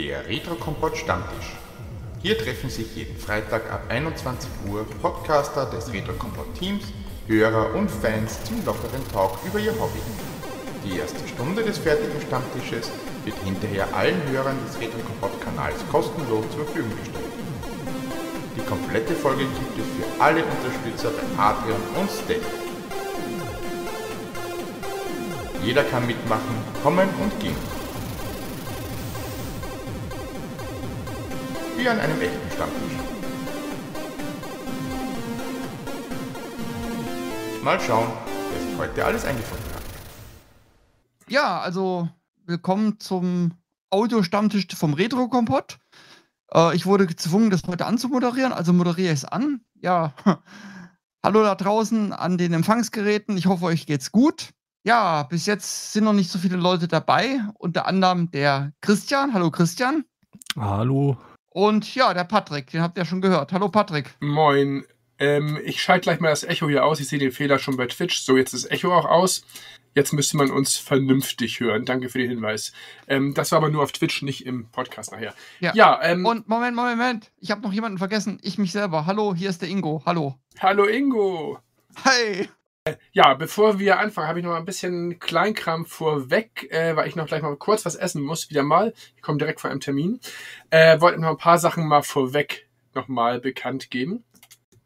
Der Retro-Kompott Stammtisch. Hier treffen sich jeden Freitag ab 21 Uhr Podcaster des Retro-Kompott-Teams, Hörer und Fans zum lockeren Talk über ihr Hobby. Die erste Stunde des fertigen Stammtisches wird hinterher allen Hörern des Retro-Kompott-Kanals kostenlos zur Verfügung gestellt. Die komplette Folge gibt es für alle Unterstützer bei Patreon und Steady. Jeder kann mitmachen, kommen und gehen. Wie an einem echten Stammtisch. Mal schauen, wer sich heute alles eingefunden hat. Ja, also willkommen zum Audio-Stammtisch vom Retro-Kompott. Äh, ich wurde gezwungen, das heute anzumoderieren, also moderiere ich es an. Ja, hallo da draußen an den Empfangsgeräten. Ich hoffe, euch geht's gut. Ja, bis jetzt sind noch nicht so viele Leute dabei, unter anderem der Christian. Hallo Christian. Hallo. Und ja, der Patrick, den habt ihr schon gehört. Hallo Patrick. Moin. Ähm, ich schalte gleich mal das Echo hier aus. Ich sehe den Fehler schon bei Twitch. So, jetzt ist das Echo auch aus. Jetzt müsste man uns vernünftig hören. Danke für den Hinweis. Ähm, das war aber nur auf Twitch, nicht im Podcast nachher. Ja, ja ähm, und Moment, Moment, Moment. Ich habe noch jemanden vergessen. Ich mich selber. Hallo, hier ist der Ingo. Hallo. Hallo Ingo. Hi. Ja, bevor wir anfangen, habe ich noch ein bisschen Kleinkram vorweg, äh, weil ich noch gleich mal kurz was essen muss, wieder mal. Ich komme direkt von einem Termin. Äh, wollte noch ein paar Sachen mal vorweg noch mal bekannt geben.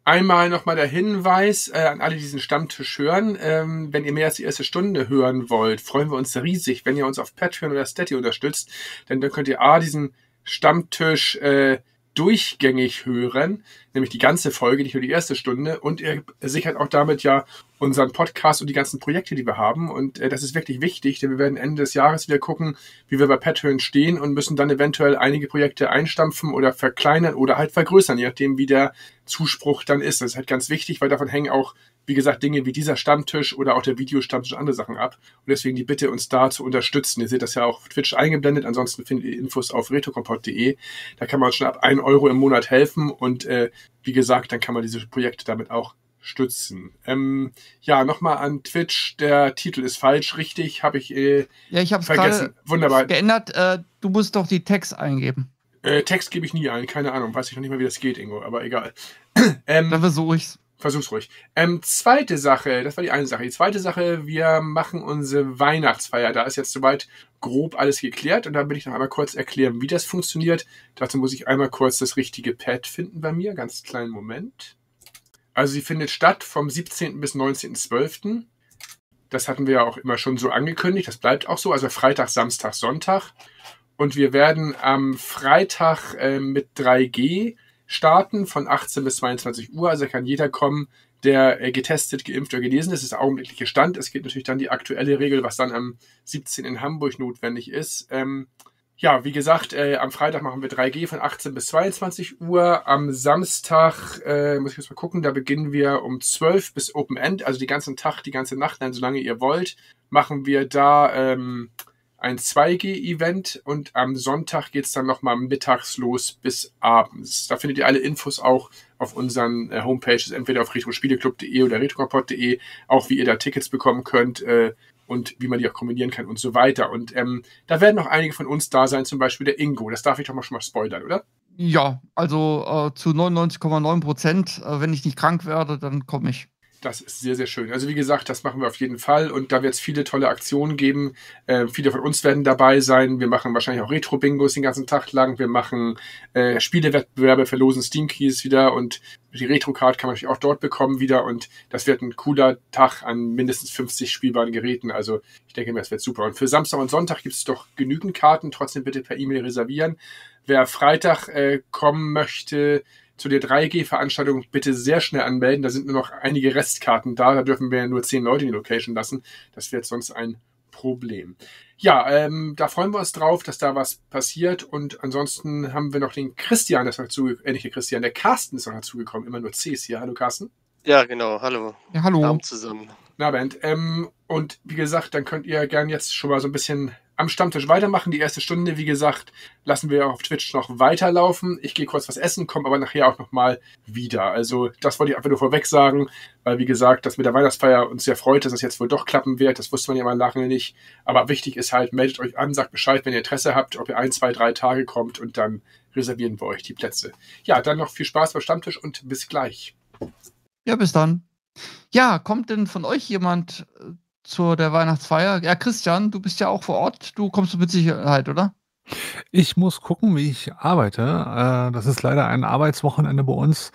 Einmal nochmal der Hinweis äh, an alle, die diesen Stammtisch hören. Ähm, wenn ihr mehr als die erste Stunde hören wollt, freuen wir uns riesig, wenn ihr uns auf Patreon oder Steady unterstützt. Denn dann könnt ihr A, diesen Stammtisch äh, durchgängig hören, nämlich die ganze Folge, nicht nur die erste Stunde. Und ihr sichert auch damit ja unseren Podcast und die ganzen Projekte, die wir haben. Und äh, das ist wirklich wichtig, denn wir werden Ende des Jahres wieder gucken, wie wir bei Patreon stehen und müssen dann eventuell einige Projekte einstampfen oder verkleinern oder halt vergrößern, je nachdem, wie der Zuspruch dann ist. Das ist halt ganz wichtig, weil davon hängen auch wie gesagt, Dinge wie dieser Stammtisch oder auch der Videostammtisch und andere Sachen ab. Und deswegen die Bitte, uns da zu unterstützen. Ihr seht das ja auch auf Twitch eingeblendet. Ansonsten findet ihr Infos auf retrokompott.de. Da kann man uns schon ab 1 Euro im Monat helfen. Und äh, wie gesagt, dann kann man diese Projekte damit auch stützen. Ähm, ja, nochmal an Twitch. Der Titel ist falsch, richtig, habe ich äh, ja, ich vergessen. Wunderbar. Geändert. Äh, du musst doch die Text eingeben. Äh, Text gebe ich nie ein, keine Ahnung, weiß ich noch nicht mal, wie das geht, Ingo, aber egal. ähm, Dann versuche ich's. Versuch's ruhig. Ähm, zweite Sache, das war die eine Sache. Die zweite Sache, wir machen unsere Weihnachtsfeier. Da ist jetzt soweit grob alles geklärt und da will ich noch einmal kurz erklären, wie das funktioniert. Dazu muss ich einmal kurz das richtige Pad finden bei mir. Ganz kleinen Moment. Also sie findet statt vom 17. bis 19.12. Das hatten wir ja auch immer schon so angekündigt. Das bleibt auch so. Also Freitag, Samstag, Sonntag. Und wir werden am Freitag äh, mit 3G starten von 18 bis 22 Uhr. Also kann jeder kommen, der äh, getestet, geimpft oder genesen ist. Das ist der augenblickliche Stand. Es geht natürlich dann die aktuelle Regel, was dann am 17 in Hamburg notwendig ist. Ähm, ja, wie gesagt, äh, am Freitag machen wir 3G von 18 bis 22 Uhr. Am Samstag, äh, muss ich jetzt mal gucken, da beginnen wir um 12 bis Open End, also die ganzen Tag, die ganze Nacht, dann solange ihr wollt, machen wir da ähm, ein 2G-Event und am Sonntag geht's dann nochmal mittags los bis abends. Da findet ihr alle Infos auch auf unseren äh, Homepages, entweder auf retrospieleclub.de oder retrokompott.de, auch wie ihr da Tickets bekommen könnt äh, und wie man die auch kombinieren kann und so weiter. Und ähm, da werden noch einige von uns da sein, zum Beispiel der Ingo. Das darf ich doch mal schon mal spoilern, oder? Ja, also äh, zu 99,9 Prozent. Äh, wenn ich nicht krank werde, dann komme ich. Das ist sehr, sehr schön. Also wie gesagt, das machen wir auf jeden Fall und da wird es viele tolle Aktionen geben. Äh, viele von uns werden dabei sein. Wir machen wahrscheinlich auch Retro-Bingos den ganzen Tag lang. Wir machen äh, Spielewettbewerbe, verlosen Steam-Keys wieder und die Retro-Card kann man natürlich auch dort bekommen wieder und das wird ein cooler Tag an mindestens 50 spielbaren Geräten. Also ich denke mir, das wird super. Und für Samstag und Sonntag gibt es doch genügend Karten. Trotzdem bitte per E-Mail reservieren. Wer Freitag äh, kommen möchte, zu der 3G-Veranstaltung bitte sehr schnell anmelden. Da sind nur noch einige Restkarten da. Da dürfen wir ja nur zehn Leute in die Location lassen. Das wird sonst ein Problem. Ja, ähm, da freuen wir uns drauf, dass da was passiert. Und ansonsten haben wir noch den Christian, das dazu, äh, nicht der Christian, der Carsten ist noch dazugekommen. Immer nur Cs hier. Hallo Carsten. Ja, genau. Hallo. Ja, hallo. Abend zusammen. Na, Band. Ähm, und wie gesagt, dann könnt ihr gern jetzt schon mal so ein bisschen am Stammtisch weitermachen. Die erste Stunde, wie gesagt, lassen wir auf Twitch noch weiterlaufen. Ich gehe kurz was essen, komme aber nachher auch nochmal wieder. Also das wollte ich einfach nur vorweg sagen, weil wie gesagt, das mit der Weihnachtsfeier uns sehr freut, dass das jetzt wohl doch klappen wird. Das wusste man ja mal lange nicht. Aber wichtig ist halt, meldet euch an, sagt Bescheid, wenn ihr Interesse habt, ob ihr ein, zwei, drei Tage kommt und dann reservieren wir euch die Plätze. Ja, dann noch viel Spaß beim Stammtisch und bis gleich. Ja, bis dann. Ja, kommt denn von euch jemand äh, zu der Weihnachtsfeier? Ja, Christian, du bist ja auch vor Ort. Du kommst mit Sicherheit, oder? Ich muss gucken, wie ich arbeite. Äh, das ist leider ein Arbeitswochenende bei uns.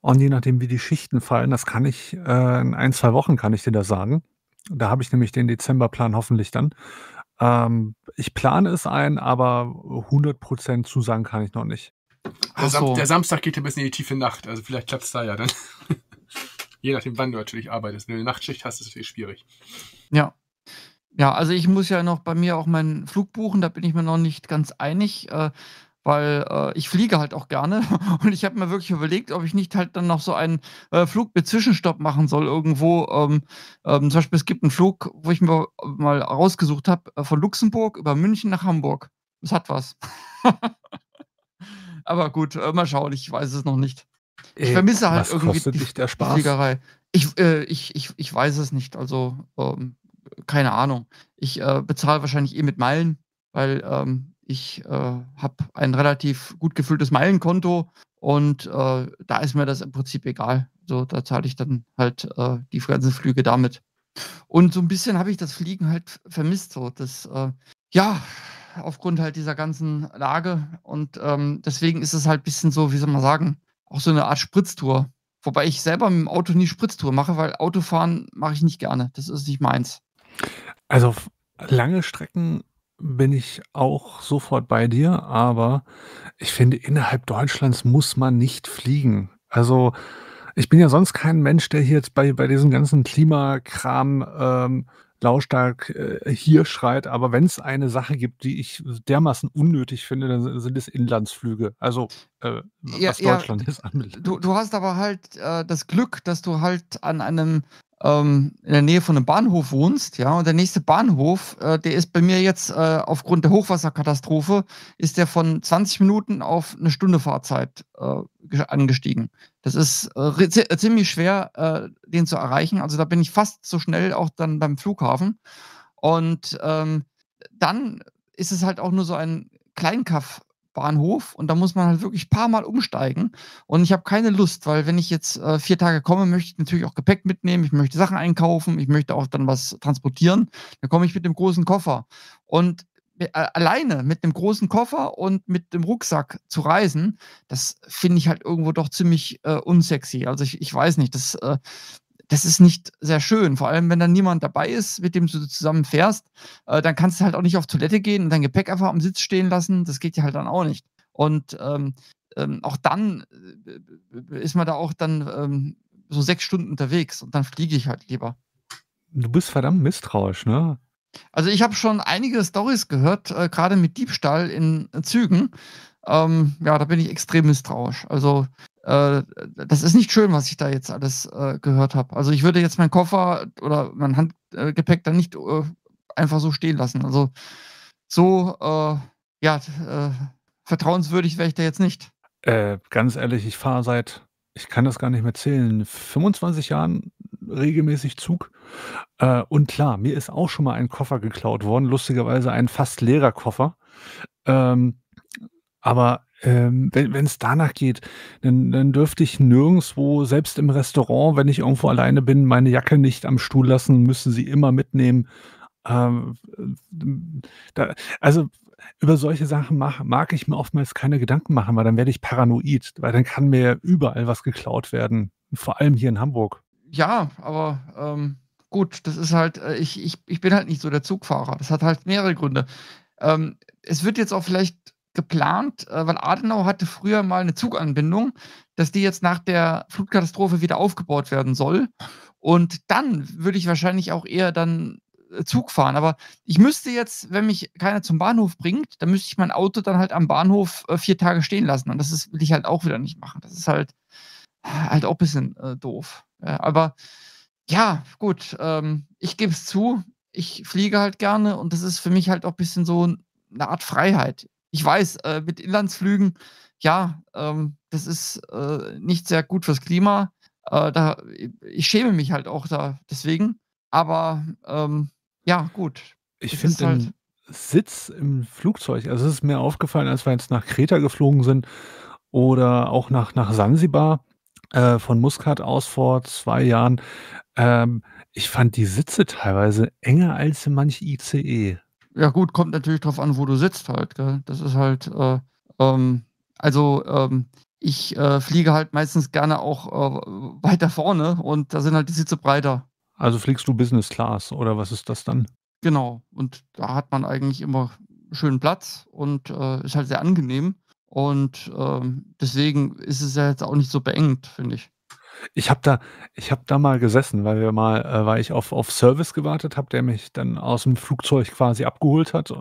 Und je nachdem, wie die Schichten fallen, das kann ich äh, in ein, zwei Wochen kann ich dir das sagen. Da habe ich nämlich den Dezemberplan hoffentlich dann. Ähm, ich plane es ein, aber 100% zusagen kann ich noch nicht. Der, Sam der Samstag geht ja bis in die tiefe Nacht, also vielleicht klappt es da ja dann. Je nachdem, wann du natürlich arbeitest. Wenn du eine Nachtschicht hast, ist es natürlich schwierig. Ja. Ja, also ich muss ja noch bei mir auch meinen Flug buchen, da bin ich mir noch nicht ganz einig, äh, weil äh, ich fliege halt auch gerne und ich habe mir wirklich überlegt, ob ich nicht halt dann noch so einen äh, Flug mit Zwischenstopp machen soll irgendwo. Ähm, ähm, zum Beispiel, es gibt einen Flug, wo ich mir mal rausgesucht habe, äh, von Luxemburg über München nach Hamburg. Das hat was. Aber gut, äh, mal schauen, ich weiß es noch nicht. Ich äh, vermisse halt Was irgendwie kostet die dich der Spaß? Fliegerei. Ich, äh, ich, ich, ich weiß es nicht. Also, ähm, keine Ahnung. Ich äh, bezahle wahrscheinlich eh mit Meilen, weil ähm, ich äh, habe ein relativ gut gefülltes Meilenkonto und äh, da ist mir das im Prinzip egal. So, da zahle ich dann halt äh, die ganzen Flüge damit. Und so ein bisschen habe ich das Fliegen halt vermisst. So, das, ja, aufgrund halt dieser ganzen Lage. Und ähm, deswegen ist es halt ein bisschen so, wie soll man sagen, auch so eine Art Spritztour. Wobei ich selber mit dem Auto nie Spritztour mache, weil Autofahren mache ich nicht gerne. Das ist nicht meins. Also lange Strecken bin ich auch sofort bei dir, aber ich finde, innerhalb Deutschlands muss man nicht fliegen. Also ich bin ja sonst kein Mensch, der hier jetzt bei, bei diesem ganzen Klimakram ähm, lautstark äh, hier schreit. Aber wenn es eine Sache gibt, die ich dermaßen unnötig finde, dann sind es Inlandsflüge. Also äh, Ja, was ja, Deutschland ist anbelangt. du, du hast aber halt äh, das Glück, dass du halt an einem ähm, in der Nähe von einem Bahnhof wohnst, ja, und der nächste Bahnhof, äh, der ist bei mir jetzt äh, aufgrund der Hochwasserkatastrophe, ist der von 20 Minuten auf eine Stunde Fahrzeit äh, ge- angestiegen. Das ist äh, zi- ziemlich schwer, äh, den zu erreichen. Also da bin ich fast so schnell auch dann beim Flughafen. Und ähm, dann ist es halt auch nur so ein Kleinkaff-Bahnhof und da muss man halt wirklich ein paar Mal umsteigen. Und ich habe keine Lust, weil wenn ich jetzt äh, vier Tage komme, möchte ich natürlich auch Gepäck mitnehmen, ich möchte Sachen einkaufen, ich möchte auch dann was transportieren. Dann komme ich mit dem großen Koffer. Und äh, alleine mit dem großen Koffer und mit dem Rucksack zu reisen, das finde ich halt irgendwo doch ziemlich äh, unsexy. Also ich, ich weiß nicht, das, äh, das ist nicht sehr schön. Vor allem, wenn dann niemand dabei ist, mit dem du zusammen fährst, äh, dann kannst du halt auch nicht auf Toilette gehen und dein Gepäck einfach am Sitz stehen lassen. Das geht ja halt dann auch nicht. Und ähm, ähm, auch dann äh, ist man da auch dann ähm, so sechs Stunden unterwegs und dann fliege ich halt lieber. Du bist verdammt misstrauisch, ne? Also ich habe schon einige Stories gehört, äh, gerade mit Diebstahl in Zügen. Ähm, ja, da bin ich extrem misstrauisch. Also äh, das ist nicht schön, was ich da jetzt alles äh, gehört habe. Also ich würde jetzt meinen Koffer oder mein Handgepäck dann nicht äh, einfach so stehen lassen. Also so, äh, ja, äh, vertrauenswürdig wäre ich da jetzt nicht. Ganz ehrlich, ich fahre seit, ich kann das gar nicht mehr zählen, 25 Jahren regelmäßig Zug. Und klar, mir ist auch schon mal ein Koffer geklaut worden, lustigerweise ein fast leerer Koffer. Ähm, aber ähm, wenn es danach geht, dann, dann dürfte ich nirgendwo, selbst im Restaurant, wenn ich irgendwo alleine bin, meine Jacke nicht am Stuhl lassen, müssen sie immer mitnehmen. Ähm, da, also über solche Sachen mach, mag ich mir oftmals keine Gedanken machen, weil dann werde ich paranoid, weil dann kann mir überall was geklaut werden, vor allem hier in Hamburg. Ja, aber ähm, gut, das ist halt, äh, ich, ich, ich bin halt nicht so der Zugfahrer. Das hat halt mehrere Gründe. Ähm, es wird jetzt auch vielleicht geplant, äh, weil Adenau hatte früher mal eine Zuganbindung, dass die jetzt nach der Flutkatastrophe wieder aufgebaut werden soll. Und dann würde ich wahrscheinlich auch eher dann äh, Zug fahren. Aber ich müsste jetzt, wenn mich keiner zum Bahnhof bringt, dann müsste ich mein Auto dann halt am Bahnhof äh, vier Tage stehen lassen. Und das ist, will ich halt auch wieder nicht machen. Das ist halt, halt auch ein bisschen äh, doof. Ja, aber ja, gut, ähm, ich gebe es zu. ich fliege halt gerne und das ist für mich halt auch ein bisschen so eine Art Freiheit. Ich weiß, äh, mit Inlandsflügen, ja, ähm, das ist äh, nicht sehr gut fürs Klima. Äh, da, ich schäme mich halt auch da deswegen. Aber ähm, ja, gut. Ich finde halt, den Sitz im Flugzeug, also es ist mir aufgefallen, als wir jetzt nach Kreta geflogen sind oder auch nach, nach Sansibar äh, von Muscat aus vor zwei Jahren. Ähm, ich fand die Sitze teilweise enger als in manch ICE. Ja gut, kommt natürlich drauf an, wo du sitzt halt. Gell? Das ist halt, äh, ähm, also ähm, ich äh, fliege halt meistens gerne auch äh, weiter vorne und da sind halt die Sitze breiter. Also fliegst du Business Class oder was ist das dann? Genau. Und da hat man eigentlich immer schönen Platz und äh, ist halt sehr angenehm. Und ähm, deswegen ist es ja jetzt auch nicht so beengt, finde ich. Ich habe da, ich habe da mal gesessen, weil wir mal, äh, weil ich auf, auf Service gewartet habe, der mich dann aus dem Flugzeug quasi abgeholt hat.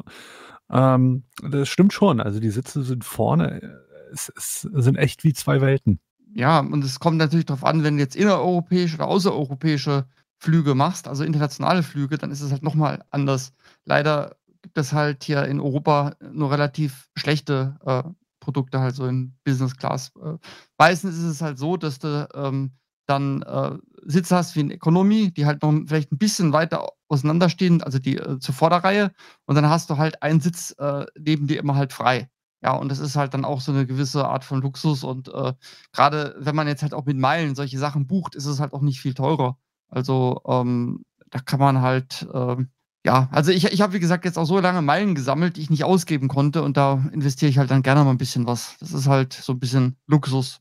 Ähm, das stimmt schon. Also die Sitze sind vorne, äh, es, es sind echt wie zwei Welten. Ja, und es kommt natürlich darauf an, wenn du jetzt innereuropäische oder außereuropäische Flüge machst, also internationale Flüge, dann ist es halt nochmal anders. Leider gibt es halt hier in Europa nur relativ schlechte äh, Produkte, halt so in Business Class. Äh, meistens ist es halt so, dass du ähm, dann äh, Sitze hast wie in Economy, die halt noch vielleicht ein bisschen weiter auseinanderstehen, also die äh, zur Vorderreihe, und dann hast du halt einen Sitz äh, neben dir immer halt frei. Ja, und das ist halt dann auch so eine gewisse Art von Luxus und äh, gerade wenn man jetzt halt auch mit Meilen solche Sachen bucht, ist es halt auch nicht viel teurer. Also ähm, da kann man halt, ähm, ja, also ich, ich habe wie gesagt jetzt auch so lange Meilen gesammelt, die ich nicht ausgeben konnte und da investiere ich halt dann gerne mal ein bisschen was. Das ist halt so ein bisschen Luxus.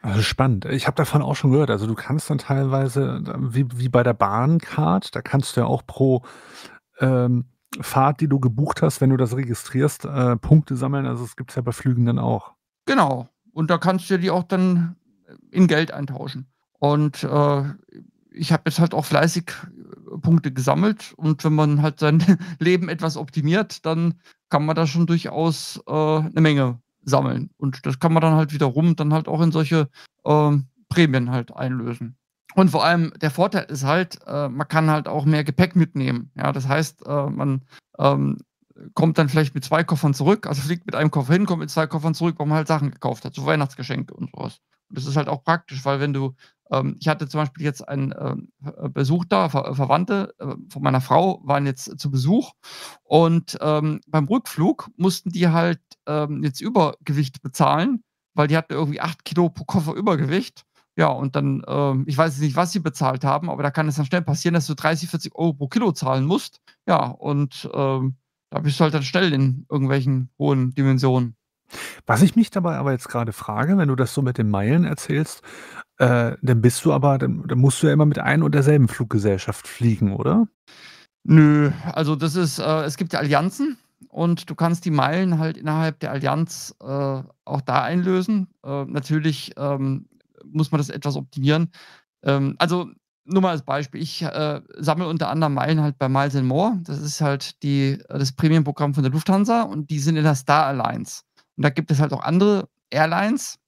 Also spannend. Ich habe davon auch schon gehört. Also du kannst dann teilweise, wie, wie bei der Bahncard, da kannst du ja auch pro ähm, Fahrt, die du gebucht hast, wenn du das registrierst, äh, Punkte sammeln. Also es gibt es ja bei Flügen dann auch. Genau. Und da kannst du die auch dann in Geld eintauschen. Und äh, ich habe jetzt halt auch fleißig äh, Punkte gesammelt und wenn man halt sein Leben etwas optimiert, dann kann man da schon durchaus äh, eine Menge sammeln. Und das kann man dann halt wiederum dann halt auch in solche äh, Prämien halt einlösen. Und vor allem der Vorteil ist halt, äh, man kann halt auch mehr Gepäck mitnehmen. Ja, das heißt, äh, man ähm, kommt dann vielleicht mit zwei Koffern zurück, also fliegt mit einem Koffer hin, kommt mit zwei Koffern zurück, weil man halt Sachen gekauft hat, so Weihnachtsgeschenke und sowas. Und das ist halt auch praktisch, weil wenn du, ähm, ich hatte zum Beispiel jetzt einen ähm, Besuch da, Ver Verwandte äh, von meiner Frau waren jetzt zu Besuch und ähm, beim Rückflug mussten die halt ähm, jetzt Übergewicht bezahlen, weil die hatten irgendwie acht Kilo pro Koffer Übergewicht. Ja, und dann, ähm, ich weiß nicht, was sie bezahlt haben, aber da kann es dann schnell passieren, dass du 30, 40 Euro pro Kilo zahlen musst. Ja, und ähm, da bist du halt dann schnell in irgendwelchen hohen Dimensionen. Was ich mich dabei aber jetzt gerade frage, wenn du das so mit den Meilen erzählst, äh, dann bist du aber, dann, dann musst du ja immer mit ein und derselben Fluggesellschaft fliegen, oder? Nö, also das ist, äh, es gibt ja Allianzen und du kannst die Meilen halt innerhalb der Allianz äh, auch da einlösen. Äh, natürlich ähm, muss man das etwas optimieren. Ähm, also nur mal als Beispiel, ich äh, sammle unter anderem Meilen halt bei Miles More. Das ist halt die, das Premium-Programm von der Lufthansa und die sind in der Star Alliance. Und da gibt es halt auch andere Airlines,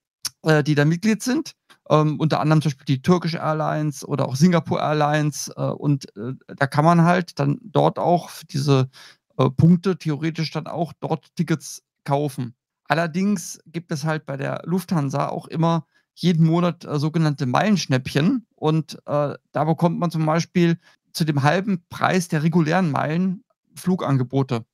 äh, die da Mitglied sind. Ähm, unter anderem zum Beispiel die türkische Airlines oder auch Singapore Airlines. Äh, und äh, da kann man halt dann dort auch diese äh, Punkte theoretisch dann auch dort Tickets kaufen. Allerdings gibt es halt bei der Lufthansa auch immer jeden Monat äh, sogenannte Meilenschnäppchen. Und äh, da bekommt man zum Beispiel zu dem halben Preis der regulären Meilen Flugangebote.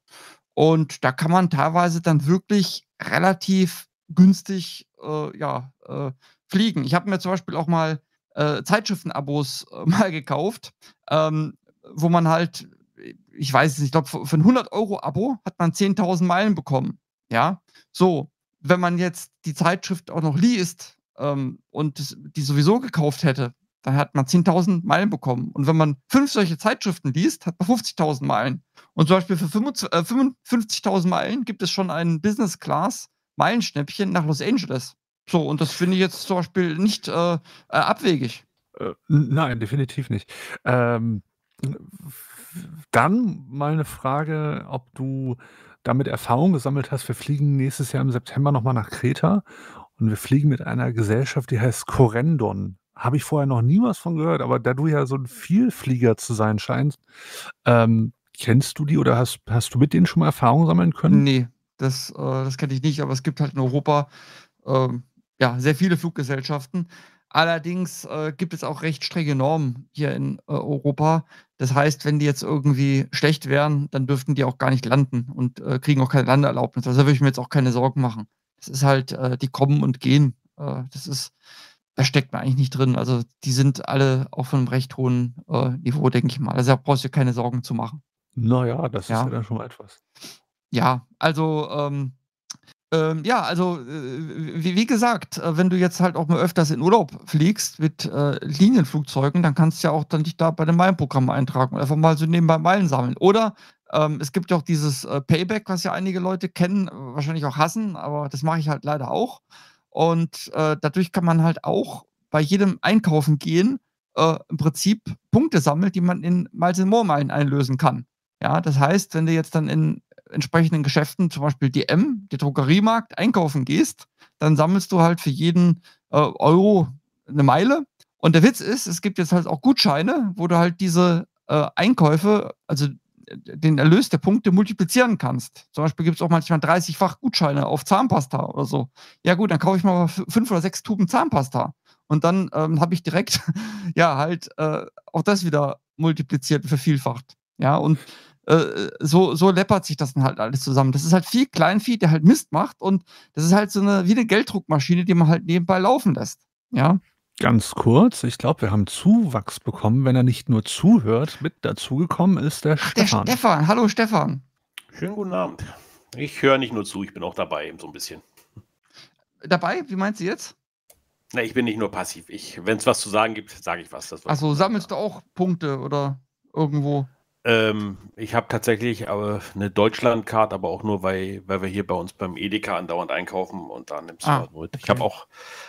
Und da kann man teilweise dann wirklich relativ günstig äh, ja, äh, fliegen. Ich habe mir zum Beispiel auch mal äh, Zeitschriftenabos äh, mal gekauft, ähm, wo man halt, ich weiß es nicht, ich glaube, für ein 100 Euro Abo hat man 10.000 Meilen bekommen. Ja, so. Wenn man jetzt die Zeitschrift auch noch liest ähm, und die sowieso gekauft hätte, dann hat man 10.000 Meilen bekommen. Und wenn man fünf solche Zeitschriften liest, hat man 50.000 Meilen. Und zum Beispiel für 55.000 äh, Meilen gibt es schon ein Business Class Meilenschnäppchen nach Los Angeles. So, und das finde ich jetzt zum Beispiel nicht äh, äh, abwegig. Äh, nein, definitiv nicht. Ähm, dann mal eine Frage, ob du damit Erfahrung gesammelt hast. Wir fliegen nächstes Jahr im September nochmal nach Kreta und wir fliegen mit einer Gesellschaft, die heißt Corendon. Habe ich vorher noch nie was von gehört, aber da du ja so ein Vielflieger zu sein scheinst, ähm, kennst du die oder hast, hast du mit denen schon mal Erfahrung sammeln können? Nee, das, äh, das kenne ich nicht, aber es gibt halt in Europa ähm, ja, sehr viele Fluggesellschaften. Allerdings äh, gibt es auch recht strenge Normen hier in äh, Europa. Das heißt, wenn die jetzt irgendwie schlecht wären, dann dürften die auch gar nicht landen und äh, kriegen auch keine Landeerlaubnis. Also da würde ich mir jetzt auch keine Sorgen machen. Das ist halt, äh, die kommen und gehen. Äh, das ist, da steckt man eigentlich nicht drin. Also die sind alle auf einem recht hohen äh, Niveau, denke ich mal. Also da brauchst du dir keine Sorgen zu machen. Naja, das Ja. ist ja dann schon mal etwas. Ja, also, ähm, ähm, ja, also, äh, wie, wie gesagt, äh, wenn du jetzt halt auch mal öfters in Urlaub fliegst mit äh, Linienflugzeugen, dann kannst du ja auch dann dich da bei dem Meilenprogramm eintragen und einfach mal so nebenbei Meilen sammeln. Oder ähm, es gibt ja auch dieses äh, Payback, was ja einige Leute kennen, wahrscheinlich auch hassen, aber das mache ich halt leider auch. Und äh, dadurch kann man halt auch bei jedem Einkaufen gehen, äh, im Prinzip Punkte sammeln, die man in Miles and More Meilen einlösen kann. Ja, das heißt, wenn du jetzt dann in entsprechenden Geschäften, zum Beispiel DM, der Drogeriemarkt, einkaufen gehst, dann sammelst du halt für jeden äh, Euro eine Meile. Und der Witz ist, es gibt jetzt halt auch Gutscheine, wo du halt diese äh, Einkäufe, also den Erlös der Punkte multiplizieren kannst. Zum Beispiel gibt es auch manchmal 30-fach Gutscheine auf Zahnpasta oder so. Ja gut, dann kaufe ich mal fünf oder sechs Tuben Zahnpasta. Und dann ähm, habe ich direkt, ja, halt äh, auch das wieder multipliziert, vervielfacht. Ja, und äh, so, so läppert sich das dann halt alles zusammen. Das ist halt viel Kleinvieh, der halt Mist macht und das ist halt so eine, wie eine Gelddruckmaschine, die man halt nebenbei laufen lässt. Ja, Ganz kurz, ich glaube, wir haben Zuwachs bekommen, wenn er nicht nur zuhört. Mit dazugekommen ist der Ach, der Stefan. Stefan. Hallo Stefan. Schönen guten Abend. Ich höre nicht nur zu, ich bin auch dabei, so ein bisschen. Dabei, wie meinst du jetzt? Na, ich bin nicht nur passiv. Wenn es was zu sagen gibt, sage ich was. Das Achso, sammelst du auch Punkte oder irgendwo? Ähm, ich habe tatsächlich aber eine Deutschlandkarte, aber auch nur, weil, weil wir hier bei uns beim Edeka andauernd einkaufen und da nimmst du Ah, halt mit. Ich okay. habe auch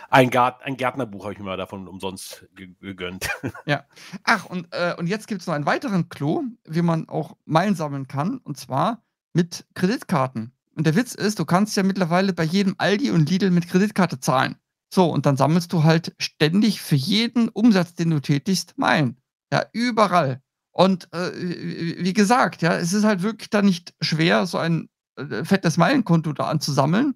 ein, Gart ein Gärtnerbuch, habe ich mir mal davon umsonst ge gegönnt. Ach, und, äh, und jetzt gibt es noch einen weiteren Clou, wie man auch Meilen sammeln kann, und zwar mit Kreditkarten. Und der Witz ist, du kannst ja mittlerweile bei jedem Aldi und Lidl mit Kreditkarte zahlen. So, und dann sammelst du halt ständig für jeden Umsatz, den du tätigst, Meilen. Ja, überall. Und äh, wie gesagt, ja, es ist halt wirklich da nicht schwer, so ein äh, fettes Meilenkonto da anzusammeln.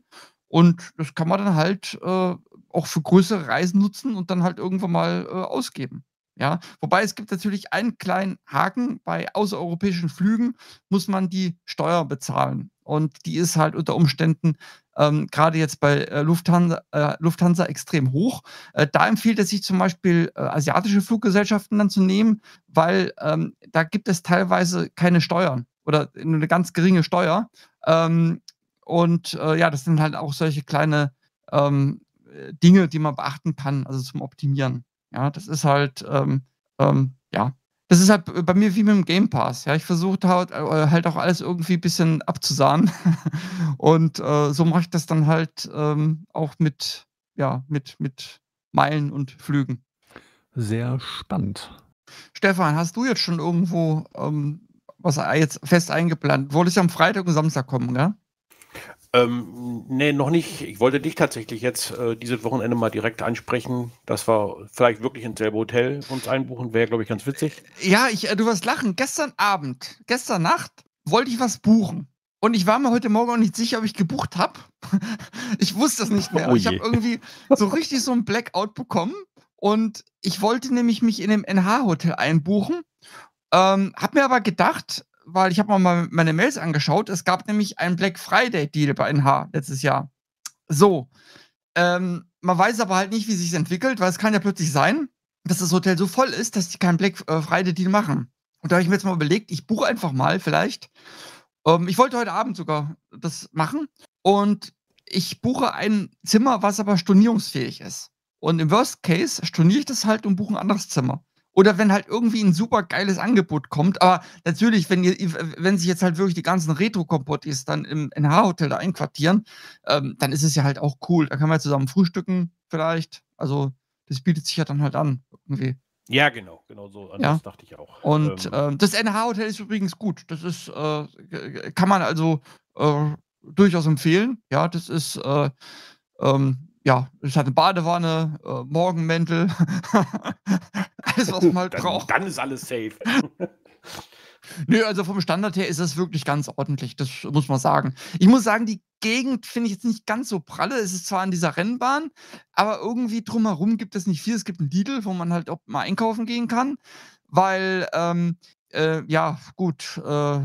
Und das kann man dann halt äh, auch für größere Reisen nutzen und dann halt irgendwann mal äh, ausgeben. Ja, wobei es gibt natürlich einen kleinen Haken. Bei außereuropäischen Flügen muss man die Steuer bezahlen. Und die ist halt unter Umständen ähm, gerade jetzt bei äh, Lufthansa, äh, Lufthansa extrem hoch. Äh, da empfiehlt es sich zum Beispiel äh, asiatische Fluggesellschaften dann zu nehmen, weil ähm, da gibt es teilweise keine Steuern oder nur eine ganz geringe Steuer. Ähm, und äh, ja, das sind halt auch solche kleine ähm, äh, Dinge, die man beachten kann, also zum Optimieren. Ja, das ist halt, ähm, ähm, ja, das ist halt bei mir wie mit dem Game Pass. Ja, ich versuche halt, äh, halt auch alles irgendwie ein bisschen abzusahnen. und äh, so mache ich das dann halt ähm, auch mit, ja, mit, mit Meilen und Flügen. Sehr spannend. Stefan, hast du jetzt schon irgendwo ähm, was jetzt fest eingeplant? Wolltest ja am Freitag und Samstag kommen, gell? Ähm, nee, noch nicht. Ich wollte dich tatsächlich jetzt äh, dieses Wochenende mal direkt ansprechen, dass wir vielleicht wirklich ins selbe Hotel uns einbuchen. Wäre, glaube ich, ganz witzig. Ja, ich, äh, du wirst lachen. Gestern Abend, gestern Nacht wollte ich was buchen. Und ich war mir heute Morgen auch nicht sicher, ob ich gebucht habe. ich wusste es nicht mehr. Oh ich habe irgendwie so richtig so ein Blackout bekommen. Und ich wollte nämlich mich in dem NH-Hotel einbuchen. Ähm, hab mir aber gedacht, weil ich habe mal meine Mails angeschaut, es gab nämlich einen Black Friday-Deal bei NH letztes Jahr. So. Ähm, man weiß aber halt nicht, wie sich entwickelt, weil es kann ja plötzlich sein, dass das Hotel so voll ist, dass die keinen Black äh, Friday Deal machen. Und da habe ich mir jetzt mal überlegt, ich buche einfach mal vielleicht. Ähm, ich wollte heute Abend sogar das machen. Und ich buche ein Zimmer, was aber stornierungsfähig ist. Und im Worst Case storniere ich das halt und buche ein anderes Zimmer. Oder wenn halt irgendwie ein super geiles Angebot kommt. Aber natürlich, wenn, ihr, wenn sich jetzt halt wirklich die ganzen Retro-Kompottis dann im NH-Hotel da einquartieren, ähm, dann ist es ja halt auch cool. Da kann man ja zusammen frühstücken vielleicht. Also das bietet sich ja dann halt an irgendwie. Ja, genau, genau so. An Ja. das dachte ich auch. Und Ähm, ähm, das NH-Hotel ist übrigens gut. Das ist, äh, kann man also äh, durchaus empfehlen. Ja, das ist, äh, ähm, ja, es hat eine Badewanne, äh, Morgenmäntel, alles, was man halt Dann, braucht. dann ist alles safe. Nö, also vom Standard her ist das wirklich ganz ordentlich, das muss man sagen. Ich muss sagen, die Gegend finde ich jetzt nicht ganz so pralle. Es ist zwar an dieser Rennbahn, aber irgendwie drumherum gibt es nicht viel. Es gibt einen Lidl, wo man halt auch mal einkaufen gehen kann, weil, ähm, äh, ja, gut, äh,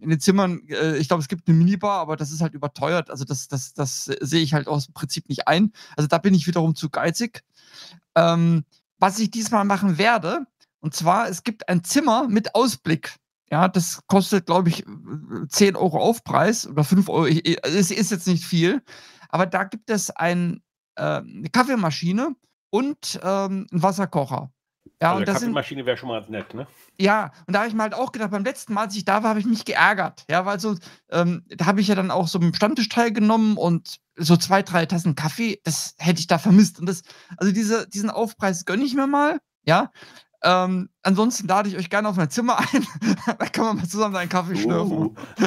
in den Zimmern, äh, ich glaube, es gibt eine Minibar, aber das ist halt überteuert. Also das, das, das sehe ich halt aus dem Prinzip nicht ein. Also da bin ich wiederum zu geizig. Ähm, was ich diesmal machen werde, und zwar, es gibt ein Zimmer mit Ausblick. Ja, das kostet, glaube ich, 10 Euro Aufpreis oder 5 Euro. Es ist jetzt nicht viel. Aber da gibt es ein, äh, eine Kaffeemaschine und ähm, einen Wasserkocher. Ja, also und das Kaffeemaschine wäre schon mal nett, ne? ja, und da habe ich mir halt auch gedacht, beim letzten Mal, als ich da war, habe ich mich geärgert. Ja, weil so, ähm, da habe ich ja dann auch so einen Stammtisch teilgenommen und so zwei, drei Tassen Kaffee, das hätte ich da vermisst. Und das, also diese, diesen Aufpreis gönne ich mir mal, ja. Ähm, ansonsten lade ich euch gerne auf mein Zimmer ein. da kann man mal zusammen einen Kaffee schlürfen. Uh.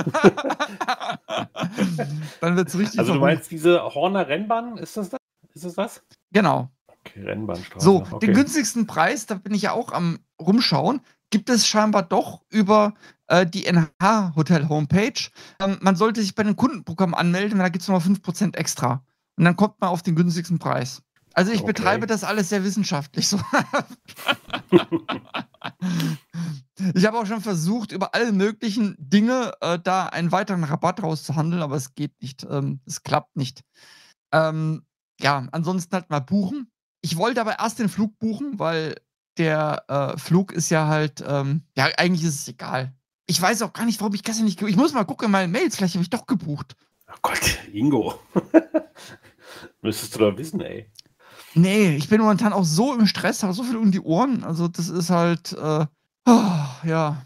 dann wird es richtig Also du meinst diese Horner Rennbahn, ist das das? Ist das das? Genau. Rennbahnstraße. So, okay. den günstigsten Preis, da bin ich ja auch am rumschauen, gibt es scheinbar doch über äh, die NH Hotel Homepage. Ähm, man sollte sich bei den Kundenprogramm anmelden, weil da gibt es nochmal 5% extra. Und dann kommt man auf den günstigsten Preis. Also ich Okay. betreibe das alles sehr wissenschaftlich. So. ich habe auch schon versucht, über alle möglichen Dinge äh, da einen weiteren Rabatt rauszuhandeln, aber es geht nicht. Ähm, es klappt nicht. Ähm, ja, ansonsten halt mal buchen. Ich wollte aber erst den Flug buchen, weil der äh, Flug ist ja halt, ähm, ja, eigentlich ist es egal. Ich weiß auch gar nicht, warum ich gestern nicht. Ich muss mal gucken in meine Mails, vielleicht habe ich doch gebucht. Oh Gott, Ingo. Müsstest du doch wissen, ey. Nee, ich bin momentan auch so im Stress, habe so viel um die Ohren. Also, das ist halt, äh, oh, ja.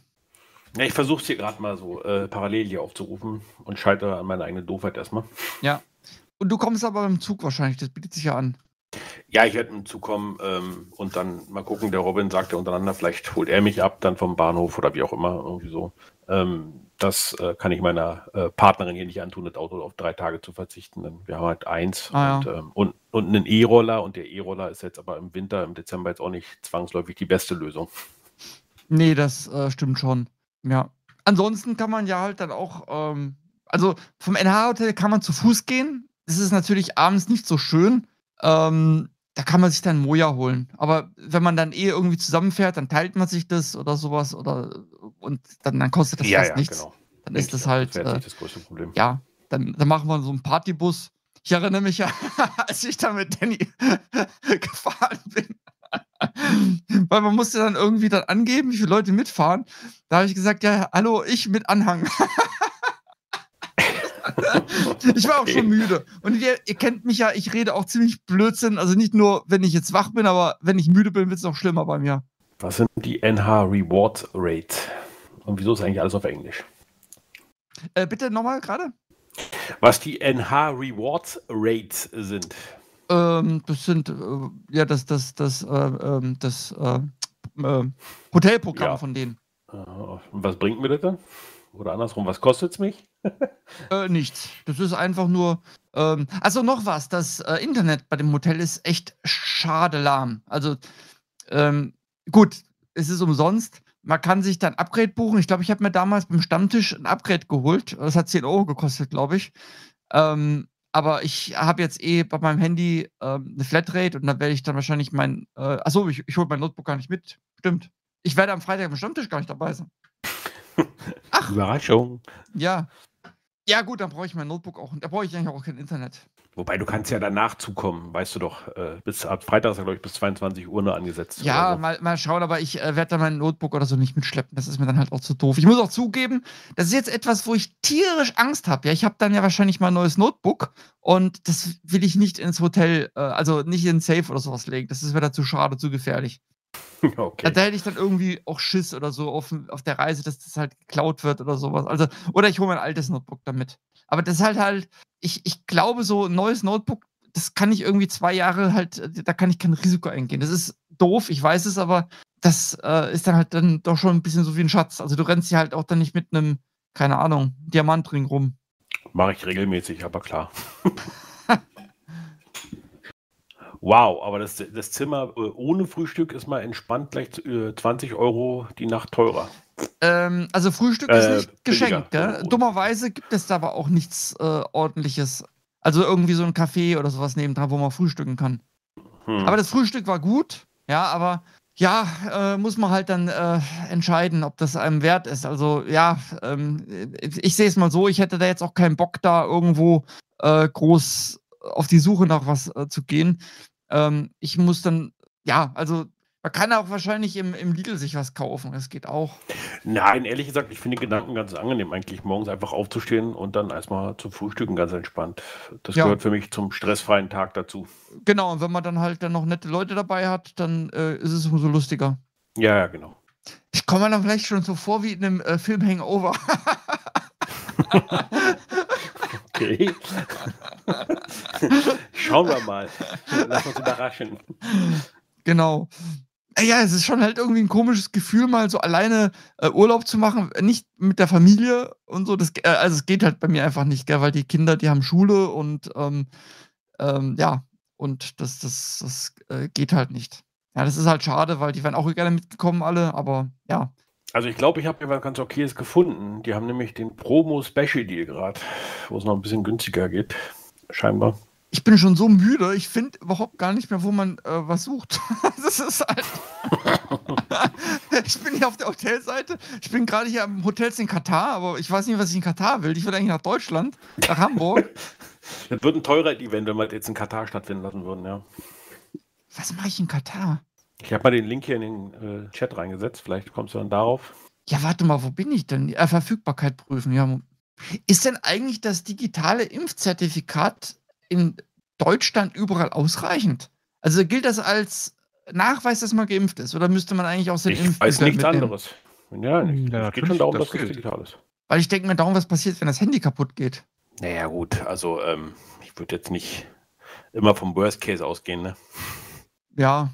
Ja, ich versuche es hier gerade mal so äh, parallel hier aufzurufen und scheitere an meiner eigenen Doofheit erstmal. Ja. Und du kommst aber im Zug wahrscheinlich, das bietet sich ja an. Ja, ich werde mit dem Zug kommen ähm, und dann mal gucken. Der Robin sagte untereinander, vielleicht holt er mich ab, dann vom Bahnhof oder wie auch immer, irgendwie so. Ähm, das äh, kann ich meiner äh, Partnerin hier nicht antun, das Auto auf drei Tage zu verzichten. Denn wir haben halt eins Ah, und, ja. ähm, und, und einen E-Roller und der E-Roller ist jetzt aber im Winter, im Dezember jetzt auch nicht zwangsläufig die beste Lösung. Nee, das äh, stimmt schon. Ja. Ansonsten kann man ja halt dann auch, ähm, also vom NH-Hotel kann man zu Fuß gehen. Das ist natürlich abends nicht so schön. Ähm, da kann man sich dann Moja holen. Aber wenn man dann eh irgendwie zusammenfährt, dann teilt man sich das oder sowas oder und dann, dann kostet das fast nichts. Dann ist das halt, äh, das größte Problem. ja, dann, dann machen wir so einen Partybus. Ich erinnere mich ja, als ich da mit Danny gefahren bin. Weil man musste dann irgendwie dann angeben, wie viele Leute mitfahren. Da habe ich gesagt, ja, hallo, ich mit Anhang. ich war auch schon müde. Und ihr, ihr kennt mich ja, ich rede auch ziemlich Blödsinn. Also nicht nur, wenn ich jetzt wach bin, aber wenn ich müde bin, wird es noch schlimmer bei mir. Was sind die NH Reward Rate? Und wieso ist eigentlich alles auf Englisch? Äh, bitte nochmal gerade. Was die NH Rewards Rates sind. Ähm, das sind, äh, ja, das, das, das, äh, ähm, das äh, äh, Hotelprogramm Ja. von denen. Äh, und was bringt mir das dann? Oder andersrum, was kostet es mich? Äh, nichts. Das ist einfach nur. Ähm, also noch was, das äh, Internet bei dem Hotel ist echt schade lahm. Also ähm, gut, es ist umsonst. Man kann sich dann Upgrade buchen. Ich glaube, ich habe mir damals beim Stammtisch ein Upgrade geholt. Das hat 10 Euro gekostet, glaube ich. Ähm, aber ich habe jetzt eh bei meinem Handy ähm, eine Flatrate und da werde ich dann wahrscheinlich mein. Äh, achso, ich, ich hole mein Notebook gar nicht mit. Stimmt. Ich werde am Freitag am Stammtisch gar nicht dabei sein. Überraschung. Ja. Ja, gut, dann brauche ich mein Notebook auch. Da brauche ich eigentlich auch kein Internet. Wobei du kannst ja danach zukommen, weißt du doch. Äh, bis ab Freitag ist ja, glaube ich, bis 22 Uhr nur angesetzt. Ja, so. mal, mal schauen, aber ich äh, werde da mein Notebook oder so nicht mitschleppen. Das ist mir dann halt auch zu doof. Ich muss auch zugeben, das ist jetzt etwas, wo ich tierisch Angst habe. Ja, ich habe dann ja wahrscheinlich mal ein neues Notebook und das will ich nicht ins Hotel, äh, also nicht in Safe oder sowas legen. Das ist mir da zu schade, zu gefährlich. okay. Da hätte ich dann irgendwie auch Schiss oder so auf, auf der Reise, dass das halt geklaut wird oder sowas. Also, oder ich hole mein altes Notebook damit. Aber das ist halt halt, ich, ich glaube, so ein neues Notebook, das kann ich irgendwie zwei Jahre halt, da kann ich kein Risiko eingehen. Das ist doof, ich weiß es, aber das äh, ist dann halt dann doch schon ein bisschen so wie ein Schatz. Also du rennst hier halt auch dann nicht mit einem, keine Ahnung, Diamantring rum. Mache ich regelmäßig, aber klar. Wow, aber das, das Zimmer äh, ohne Frühstück ist mal entspannt gleich äh, 20 Euro die Nacht teurer. Ähm, also Frühstück ist Äh, nicht geschenkt, billiger. gell? Dummerweise gibt es da aber auch nichts äh, ordentliches. Also irgendwie so ein Café oder sowas nebendran, wo man frühstücken kann. Hm. Aber das Frühstück war gut, ja, aber ja, äh, muss man halt dann äh, entscheiden, ob das einem wert ist. Also ja, ähm, ich sehe es mal so, ich hätte da jetzt auch keinen Bock, da irgendwo äh, groß auf die Suche nach was äh, zu gehen. Ähm, ich muss dann, ja, also man kann auch wahrscheinlich im, im Lidl sich was kaufen. Das geht auch. Nein, ehrlich gesagt, ich finde den Gedanken ganz angenehm, eigentlich morgens einfach aufzustehen und dann erstmal zum Frühstücken ganz entspannt. Das Ja. gehört für mich zum stressfreien Tag dazu. Genau, und wenn man dann halt dann noch nette Leute dabei hat, dann äh, ist es umso lustiger. Ja, ja, genau. Ich komme mir dann vielleicht schon so vor wie in einem äh, Film Hangover. Okay. Schauen wir mal. Lass uns überraschen. genau. Äh, Ja, es ist schon halt irgendwie ein komisches Gefühl, mal so alleine äh, Urlaub zu machen, nicht mit der Familie und so. Das, äh, also es geht halt bei mir einfach nicht, gell, weil die Kinder, die haben Schule und ähm, ähm, ja, und das, das, das äh, geht halt nicht. Ja, das ist halt schade, weil die wären auch gerne mitgekommen alle, aber ja. Also ich glaube, ich habe mir was ganz Okayes gefunden. Die haben nämlich den Promo Special Deal gerade, wo es noch ein bisschen günstiger geht. Scheinbar. Ich bin schon so müde, ich finde überhaupt gar nicht mehr, wo man äh, was sucht. das ist halt. ich bin hier auf der Hotelseite. Ich bin gerade hier am Hotels in Katar, aber ich weiß nicht, was ich in Katar will. Ich will eigentlich nach Deutschland, nach Hamburg. Das wird ein teurer Event, wenn wir jetzt in Katar stattfinden lassen würden, ja. Was mache ich in Katar? Ich habe mal den Link hier in den äh, Chat reingesetzt. Vielleicht kommst du dann darauf. Ja, warte mal, wo bin ich denn? Äh, Verfügbarkeit prüfen. Ja. Ist denn eigentlich das digitale Impfzertifikat in Deutschland überall ausreichend? Also gilt das als Nachweis, dass man geimpft ist? Oder müsste man eigentlich auch sein Ich weiß nichts mitnehmen? anderes. Ja, Ja, es geht schon darum, das dass das gilt. digital ist. Weil ich denke mir darum, was passiert, wenn das Handy kaputt geht. Naja, gut, also ähm, ich würde jetzt nicht immer vom Worst Case ausgehen, ne? Ja.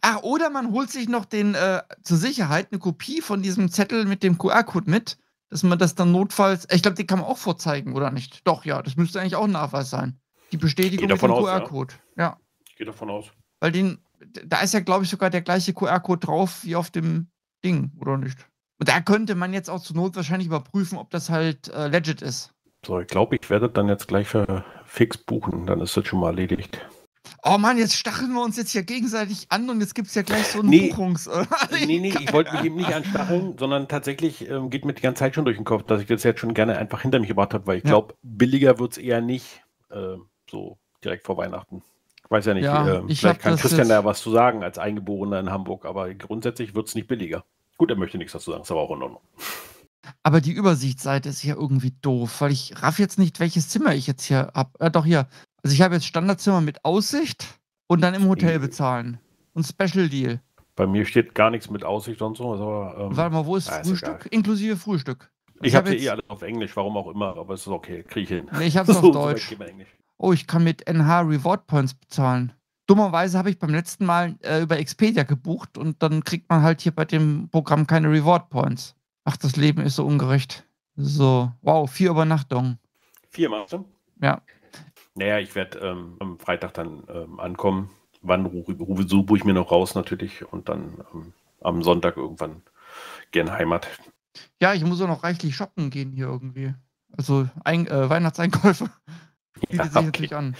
Ach, oder man holt sich noch den äh, zur Sicherheit eine Kopie von diesem Zettel mit dem QR-Code mit, dass man das dann notfalls. Ich glaube, den kann man auch vorzeigen, oder nicht? Doch, ja, das müsste eigentlich auch ein Nachweis sein. Die Bestätigung mit dem aus, ja. QR-Code. Ja. Ich gehe davon aus. Weil den, da ist ja, glaube ich, sogar der gleiche QR-Code drauf wie auf dem Ding, oder nicht? Und da könnte man jetzt auch zur Not wahrscheinlich überprüfen, ob das halt äh, legit ist. So, ich glaube, ich werde dann jetzt gleich für fix buchen. Dann ist das schon mal erledigt. Oh Mann, jetzt stacheln wir uns jetzt hier gegenseitig an und jetzt gibt es ja gleich so einen Nee. Buchungs. Äh, Nee, nee, ich wollte mich eben nicht anstacheln, sondern tatsächlich ähm, geht mir die ganze Zeit schon durch den Kopf, dass ich das jetzt schon gerne einfach hinter mich gebracht habe, weil ich Ja. glaube, billiger wird es eher nicht äh, so direkt vor Weihnachten. Ich weiß ja nicht, Ja, ich hab vielleicht kann Christian da was zu sagen als Eingeborener in Hamburg, aber grundsätzlich wird es nicht billiger. Gut, er möchte nichts dazu sagen, ist aber auch in Ordnung. Aber die Übersichtsseite ist ja irgendwie doof, weil ich raff jetzt nicht, welches Zimmer ich jetzt hier hab. Äh, doch hier. Also ich habe jetzt Standardzimmer mit Aussicht und dann im Hotel Mhm. bezahlen. Und Special Deal. Bei mir steht gar nichts mit Aussicht und so. ist Aber, ähm, Warte mal, wo ist ah, ist Frühstück? egal. Inklusive Frühstück. ich hab habe jetzt- eh alles auf Englisch, warum auch immer, aber es ist okay, kriege ich hin. Nee, ich hab's auf So, so Deutsch. Oh, ich kann mit NH Reward Points bezahlen. Dummerweise habe ich beim letzten Mal äh, über Expedia gebucht und dann kriegt man halt hier bei dem Programm keine Reward Points. Ach, das Leben ist so ungerecht. So, wow, vier Übernachtungen. Vier machst du? Ja. Naja, ich werde ähm, am Freitag dann ähm, ankommen. Wann rufe, rufe suche ich mir noch raus natürlich und dann ähm, am Sonntag irgendwann gern Heimat. Ja, ich muss auch noch reichlich shoppen gehen hier irgendwie. Also ein, äh, Weihnachtseinkäufe. Bietet sich okay. natürlich an.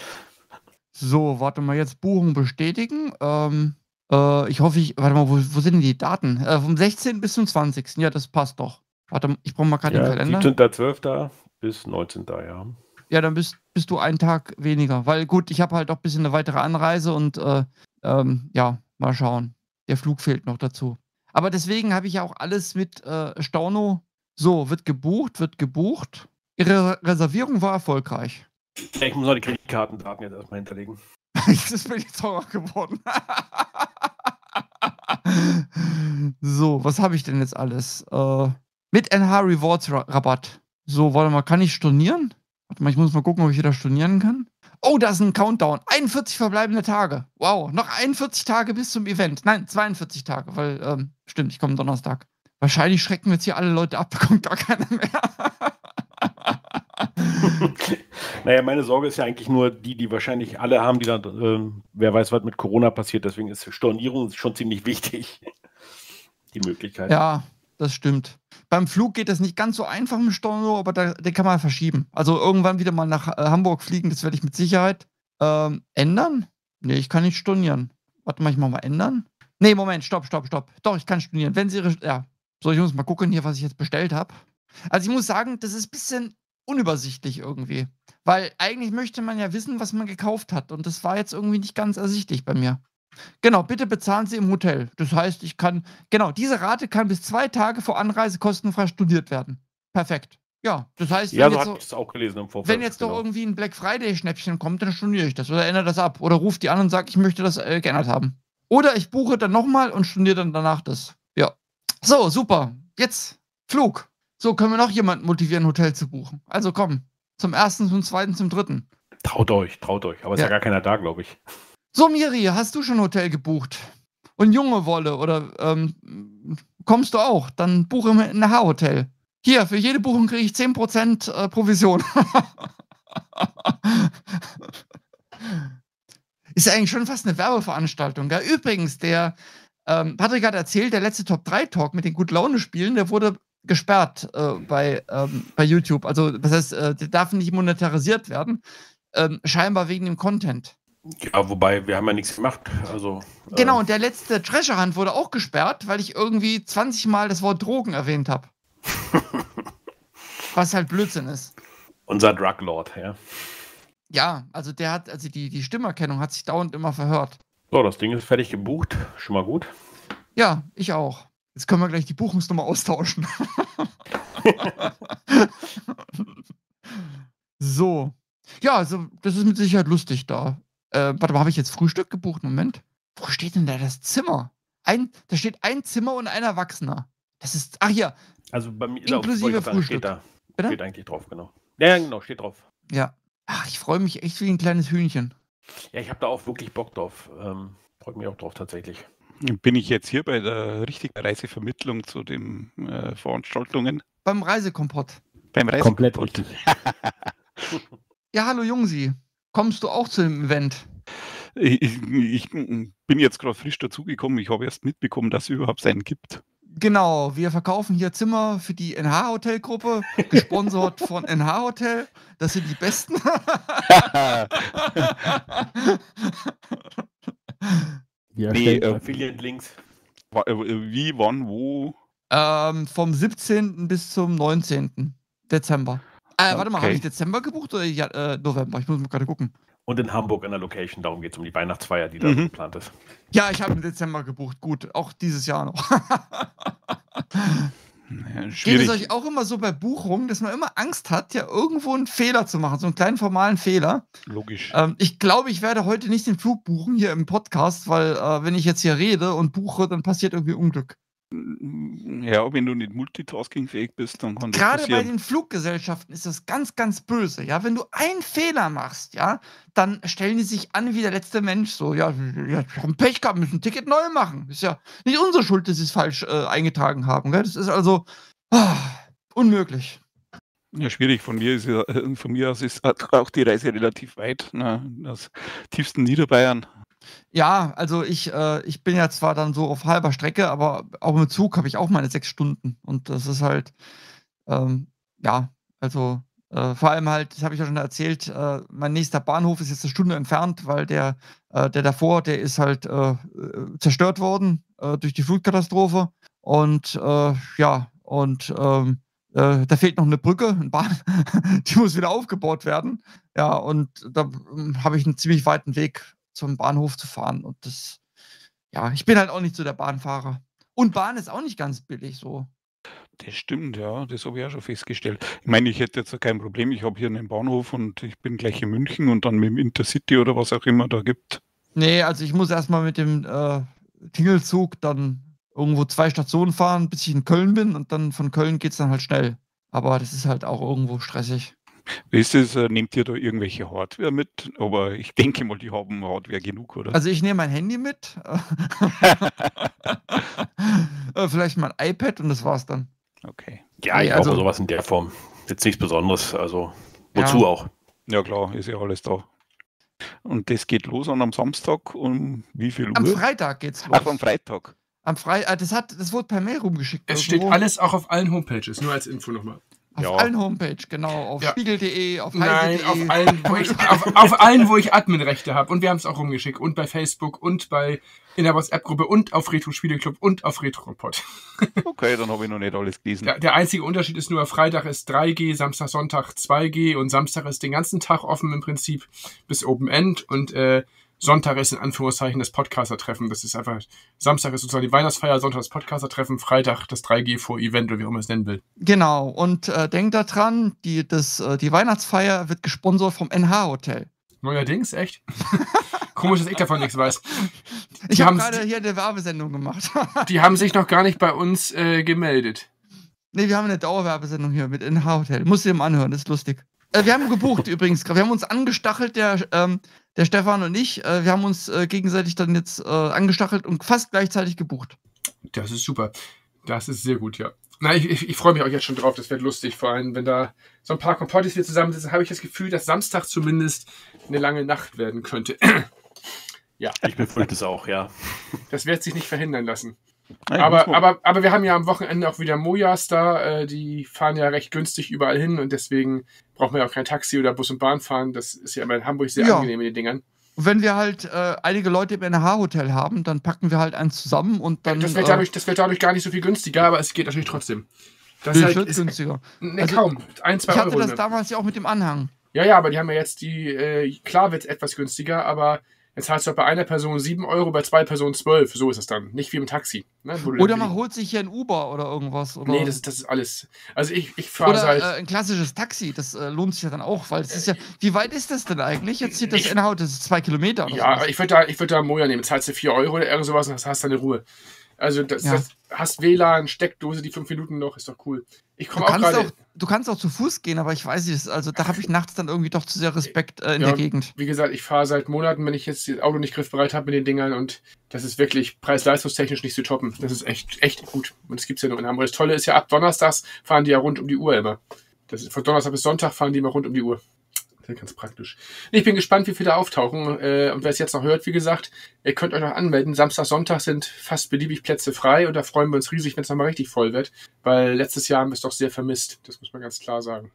So, warte mal, jetzt Buchung bestätigen. Ähm, äh, ich hoffe, ich. Warte mal, wo, wo sind denn die Daten? Äh, vom 16. bis zum 20. Ja, das passt doch. Warte, mal, ich brauche mal gerade den Ja, Kalender. 17.12. bis 19. Ja. Ja, dann bist, bist du einen Tag weniger. Weil gut, ich habe halt auch ein bisschen eine weitere Anreise und äh, ähm, ja, mal schauen. Der Flug fehlt noch dazu. Aber deswegen habe ich ja auch alles mit äh, Storno. So, wird gebucht, wird gebucht. Ihre Reservierung war erfolgreich. Ich muss noch die Kreditkartendaten jetzt erstmal hinterlegen. das bin ich teurer geworden. so, was habe ich denn jetzt alles? Äh, mit NH Rewards Ra Rabatt. So, warte mal, kann ich stornieren? Warte mal, ich muss mal gucken, ob ich wieder stornieren kann. Oh, da ist ein Countdown. 41 verbleibende Tage. Wow, noch 41 Tage bis zum Event. Nein, 42 Tage, weil, ähm, stimmt, ich komme Donnerstag. Wahrscheinlich schrecken jetzt hier alle Leute ab, da kommt gar keiner mehr. Naja, meine Sorge ist ja eigentlich nur die, die wahrscheinlich alle haben, die dann, äh, wer weiß, was mit Corona passiert. Deswegen ist Stornierung schon ziemlich wichtig. Die Möglichkeit. Ja, das stimmt. Beim Flug geht das nicht ganz so einfach mit Storno, aber da, den kann man verschieben. Also irgendwann wieder mal nach äh, Hamburg fliegen, das werde ich mit Sicherheit ähm, ändern. Nee, ich kann nicht stornieren. Warte mal, ich mach mal ändern. Nee, Moment, stopp, stopp, stopp. Doch, ich kann stornieren. Wenn Sie Ihre. Ja, so, ich muss mal gucken hier, was ich jetzt bestellt habe. Also ich muss sagen, das ist ein bisschen unübersichtlich irgendwie. Weil eigentlich möchte man ja wissen, was man gekauft hat. Und das war jetzt irgendwie nicht ganz ersichtlich bei mir. Genau, bitte bezahlen Sie im Hotel. Das heißt, ich kann, genau, diese Rate kann bis zwei Tage vor Anreise kostenfrei studiert werden. Perfekt. Ja, das heißt, Ja, wenn so jetzt, auch Vorfeld. wenn jetzt doch genau. irgendwie ein Black Friday-Schnäppchen kommt, dann storniere ich das oder ändere das ab oder rufe die an und sage, ich möchte das äh, geändert haben. Oder ich buche dann nochmal und storniere dann danach das. Ja. So, super. Jetzt Flug. So, können wir noch jemanden motivieren, ein Hotel zu buchen. Also komm, zum ersten, zum zweiten, zum dritten. Traut euch, traut euch. Aber es ist Ja. ja gar keiner da, glaube ich. So, Miri, hast du schon ein Hotel gebucht? Und junge Wolle oder ähm, kommst du auch? Dann buche mir ein H-Hotel. Hier, für jede Buchung kriege ich 10% äh, Provision. Ist eigentlich schon fast eine Werbeveranstaltung. Gell? Übrigens, der ähm, Patrick hat erzählt, der letzte Top 3 Talk mit den Gut-Laune-Spielen, der wurde gesperrt äh, bei, ähm, bei YouTube. Also, das heißt, äh, der darf nicht monetarisiert werden. Ähm, scheinbar wegen dem Content. Ja, wobei, wir haben ja nichts gemacht. Also, Genau, äh, und der letzte Treasure Hunt wurde auch gesperrt, weil ich irgendwie 20 Mal das Wort Drogen erwähnt habe. Was halt Blödsinn ist. unser Drug Lord, ja. Ja, also der hat, also die, die Stimmerkennung hat sich dauernd immer verhört. So, das Ding ist fertig gebucht. Schon mal gut. Ja, ich auch. Jetzt können wir gleich die Buchungsnummer austauschen. so. Ja, also das ist mit Sicherheit lustig da. Äh, warte mal, habe ich jetzt Frühstück gebucht? Moment. Wo steht denn da das Zimmer? Ein, da steht ein Zimmer und ein Erwachsener. Das ist, ach hier, Also bei mir Inklusive sagen, Frühstück. Steht, da, Bitte? steht eigentlich drauf, genau. Ja, genau, steht drauf. Ja. Ach, ich freue mich echt wie ein kleines Hühnchen. Ja, ich habe da auch wirklich Bock drauf. Ähm, Freut mich auch drauf tatsächlich. Bin ich jetzt hier bei der richtigen Reisevermittlung zu den äh, Veranstaltungen? Beim Reisekompott. Beim Komplett Reisekompott? richtig. Ja, hallo Jungsi. Kommst du auch zu dem Event? Ich, ich bin jetzt gerade frisch dazugekommen. Ich habe erst mitbekommen, dass es überhaupt einen gibt. Genau, wir verkaufen hier Zimmer für die NH-Hotel-Gruppe, gesponsert von NH-Hotel. Das sind die besten. Wir Nee, äh, Affiliate-Links. Äh, Wie, wann, wo? ähm, vom 17. bis zum 19. Dezember. Äh, warte mal, habe ich Dezember gebucht oder ja, äh, November? Ich muss mal gerade gucken. Und in Hamburg in der Location. Darum geht es um die Weihnachtsfeier, die da Mhm. geplant ist. Ja, ich habe im Dezember gebucht. Gut, auch dieses Jahr noch. Ja, Geht es euch auch immer so bei Buchungen, dass man immer Angst hat, ja irgendwo einen Fehler zu machen, so einen kleinen formalen Fehler? Logisch. Ähm, ich glaube, ich werde heute nicht den Flug buchen hier im Podcast, weil äh, wenn ich jetzt hier rede und buche, dann passiert irgendwie Unglück. Ja, wenn du nicht multitaskingfähig bist, dann kann das Gerade bei den Fluggesellschaften ist das ganz, ganz böse. Ja, wenn du einen Fehler machst, ja, dann stellen die sich an wie der letzte Mensch. So, ja, ja wir haben Pech gehabt, müssen ein Ticket neu machen. Ist ja nicht unsere Schuld, dass sie es falsch äh, eingetragen haben. Gell? Das ist also ah, unmöglich. Ja, schwierig. Von mir, ist ja, äh, von mir aus ist auch die Reise relativ weit. Na, aus tiefsten Niederbayern. Ja, also ich, äh, ich bin ja zwar dann so auf halber Strecke, aber auch im Zug habe ich auch meine sechs Stunden. Und das ist halt, ähm, ja, also äh, vor allem halt, das habe ich ja schon erzählt, äh, mein nächster Bahnhof ist jetzt eine Stunde entfernt, weil der, äh, der davor, der ist halt äh, äh, zerstört worden äh, durch die Flutkatastrophe. Und äh, ja, und ähm, äh, da fehlt noch eine Brücke, eine Bahn, die muss wieder aufgebaut werden. Ja, und da ähm, habe ich einen ziemlich weiten Weg zum Bahnhof zu fahren. Und das, ja, ich bin halt auch nicht so der Bahnfahrer. Und Bahn ist auch nicht ganz billig so. Das stimmt, ja, das habe ich auch schon festgestellt. Ich meine, ich hätte jetzt kein Problem. Ich habe hier einen Bahnhof und ich bin gleich in München und dann mit dem Intercity oder was auch immer da gibt. Nee, also ich muss erstmal mit dem äh, Tingelzug dann irgendwo zwei Stationen fahren, bis ich in Köln bin und dann von Köln geht es dann halt schnell. Aber das ist halt auch irgendwo stressig. Ist es? äh, Nehmt ihr da irgendwelche Hardware mit? Aber ich denke mal, die haben Hardware genug, oder? Also ich nehme mein Handy mit, äh, vielleicht mein iPad und das war's dann. okay. Ja, Nee, ich also- brauche sowas in der Form. Jetzt nichts Besonderes. Also, wozu Ja. auch? Ja klar, ist ja alles da. Und das geht los an am Samstag um wie viel Am Uhr? Freitag geht's los. Ach, am Freitag. Am Fre äh, das, hat, das wurde per Mail rumgeschickt. Es irgendwo. steht alles auch auf allen Homepages, nur als Info nochmal. Auf Ja. allen Homepage, genau. Auf Ja. spiegel.de, auf Nein, auf allen, wo ich, auf, auf allen, wo ich Adminrechte habe. Und wir haben es auch rumgeschickt. Und bei Facebook und bei in der WhatsApp-Gruppe und auf Retro Spieleclub und auf Retro Kompott. Okay, dann habe ich noch nicht alles gelesen. Der, der einzige Unterschied ist nur, Freitag ist 3G, Samstag, Sonntag 2G und Samstag ist den ganzen Tag offen im Prinzip bis Open End und äh, Sonntag ist in Anführungszeichen das Podcaster-Treffen. Das ist einfach, Samstag ist sozusagen die Weihnachtsfeier, Sonntag das Podcaster-Treffen, Freitag das 3G vor Event oder wie auch immer es nennen will. Genau. Und äh, denkt daran, die, das, äh, die Weihnachtsfeier wird gesponsert vom NH-Hotel. Neuerdings, echt? Komisch, dass ich davon nichts weiß. Ich Die habe haben's- gerade hier eine Werbesendung gemacht. Die haben sich noch gar nicht bei uns äh, gemeldet. nee, wir haben eine Dauerwerbesendung hier mit NH-Hotel. Musst du dir mal anhören, das ist lustig. Äh, wir haben gebucht übrigens. Wir haben uns angestachelt, der, ähm, der Stefan und ich. Äh, wir haben uns äh, gegenseitig dann jetzt äh, angestachelt und fast gleichzeitig gebucht. Das ist super. Das ist sehr gut, ja. Na, ich, ich, ich freue mich auch jetzt schon drauf. Das wird lustig. Vor allem, wenn da so ein paar Kompottis hier zusammensitzen, habe ich das Gefühl, dass Samstag zumindest eine lange Nacht werden könnte. Ich befürchte es auch, ja. Das wird sich nicht verhindern lassen. Nein, Aber, aber, aber wir haben ja am Wochenende auch wieder Mojas da. Äh, die fahren ja recht günstig überall hin und deswegen brauchen wir ja auch kein Taxi oder Bus und Bahn fahren. Das ist ja immer in Hamburg sehr Ja. angenehm in den Dingern. Und wenn wir halt äh, einige Leute im NH-Hotel haben, dann packen wir halt eins zusammen und dann. das, wird äh, dadurch, das wird dadurch gar nicht so viel günstiger, aber es geht natürlich trotzdem. Das ist viel halt, ist, günstiger. ne, Also, kaum. Ein, zwei Ich hatte Euro. das ne? damals ja auch mit dem Anhang. Ja, ja, aber die haben ja jetzt die, äh, klar wird es etwas günstiger, aber jetzt zahlst du bei einer Person 7 Euro, bei zwei Personen 12. So ist es dann. Nicht wie im Taxi. Ne? Oder man holt sich hier ein Uber oder irgendwas. Oder, Nee, das, ist- das ist alles. Also ich, ich fahre halt. äh, ein klassisches Taxi, das äh, lohnt sich ja dann auch, weil es ist ja. Wie weit ist das denn eigentlich? Jetzt hier das Ich- NH, das ist zwei Kilometer. Ja, sowas. ich würde da, ich würd da Moja nehmen. Zahlst du 4 Euro oder irgend sowas und hast, hast deine Ruhe. Also das, Ja. das hast WLAN, Steckdose, die 5 Minuten noch, ist doch cool. Ich Du komme auch kannst, gerade. auch, du kannst auch zu Fuß gehen, aber ich weiß nicht, also da habe ich nachts dann irgendwie doch zu sehr Respekt äh, in Ja, der Gegend. Wie gesagt, ich fahre seit Monaten, wenn ich jetzt das Auto nicht griffbereit habe mit den Dingern und das ist wirklich preis-leistungstechnisch nicht zu toppen. Das ist echt, echt gut. Und das gibt's ja nur in Hamburg. Das Tolle ist ja, ab Donnerstags fahren die ja rund um die Uhr immer. Das ist, von Donnerstag bis Sonntag fahren die immer rund um die Uhr. Das ist ganz praktisch. Ich bin gespannt, wie viele auftauchen. Äh, und wer es jetzt noch hört, wie gesagt, ihr könnt euch noch anmelden. Samstag, Sonntag sind fast beliebig Plätze frei und da freuen wir uns riesig, wenn es nochmal richtig voll wird. Weil letztes Jahr haben wir es doch sehr vermisst. Das muss man ganz klar sagen.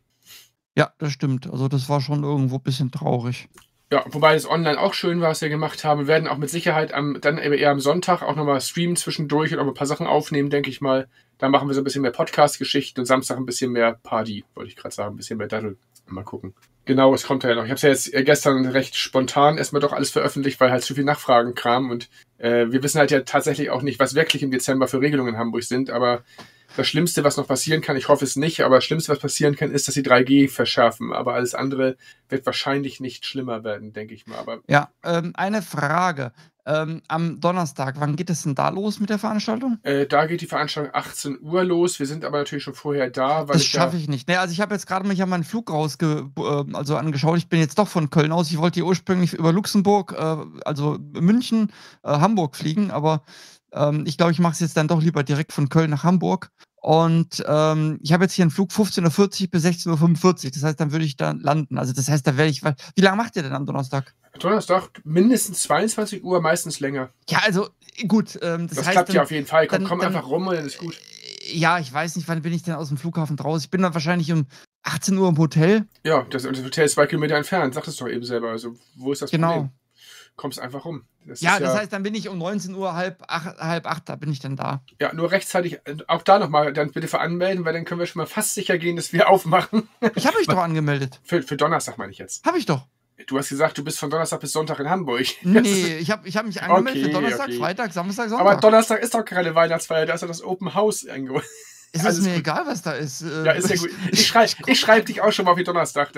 Ja, das stimmt. Also das war schon irgendwo ein bisschen traurig. Ja, wobei es online auch schön war, was wir gemacht haben. Wir werden auch mit Sicherheit am, dann eher am Sonntag auch nochmal streamen zwischendurch und auch ein paar Sachen aufnehmen, denke ich mal. Da machen wir so ein bisschen mehr Podcast-Geschichten und Samstag ein bisschen mehr Party, wollte ich gerade sagen, ein bisschen mehr Daddel. Mal gucken. Genau, es kommt ja noch. Ich habe es ja jetzt äh, gestern recht spontan erstmal doch alles veröffentlicht, weil halt zu viel Nachfragen kam und äh, wir wissen halt ja tatsächlich auch nicht, was wirklich im Dezember für Regelungen in Hamburg sind, aber das Schlimmste, was noch passieren kann, ich hoffe es nicht, aber das Schlimmste, was passieren kann, ist, dass sie 3G verschärfen. Aber alles andere wird wahrscheinlich nicht schlimmer werden, denke ich mal. Aber Ja, ähm, eine Frage. Ähm, am Donnerstag, wann geht es denn da los mit der Veranstaltung? äh, da geht die Veranstaltung 18 Uhr los. Wir sind aber natürlich schon vorher da, weil Das ich da, schaffe ich nicht. Ne, also ich habe jetzt gerade mich an meinen Flug rausge äh, also angeschaut. Ich bin jetzt doch von Köln aus. Ich wollte ursprünglich über Luxemburg, äh, also München, äh, Hamburg fliegen, aber ähm, ich glaube, ich mache es jetzt dann doch lieber direkt von Köln nach Hamburg. Und ähm, ich habe jetzt hier einen Flug 15.40 Uhr bis 16.45 Uhr. Das heißt, dann würde ich da landen. Also das heißt, da werde ich. Wie lange macht ihr denn am Donnerstag? Donnerstag mindestens 22 Uhr, meistens länger. Ja, also gut. Ähm, das, Das, heißt, klappt dann, ja auf jeden Fall. Komm, dann- komm dann- einfach rum und dann ist gut. Ja, ich weiß nicht, wann bin ich denn aus dem Flughafen draus? Ich bin dann wahrscheinlich um 18 Uhr im Hotel. Ja, das, das Hotel ist zwei Kilometer entfernt. Sag das doch eben selber. Also, wo ist das Genau. Problem? Kommst einfach rum. Das Ja, das heißt, dann bin ich um 19 Uhr, halb acht, halb acht, da bin ich dann da. Ja, nur rechtzeitig, äh, auch da nochmal, dann bitte veranmelden, weil dann können wir schon mal fast sicher gehen, dass wir aufmachen. Ich habe mich doch angemeldet. Für, für Donnerstag meine ich jetzt. Habe ich doch. Du hast gesagt, du bist von Donnerstag bis Sonntag in Hamburg. Nee, ich habe ich hab mich angemeldet Okay, für Donnerstag, okay. Freitag, Samstag, Aber Sonntag. Donnerstag ist doch keine Weihnachtsfeier, da ist ja das Open House eingeholt. Ist alles es mir gut. egal, was da ist. Äh, Ja, ist ja gut. Ich schreibe ich schreib dich auch schon mal die Donnerstag.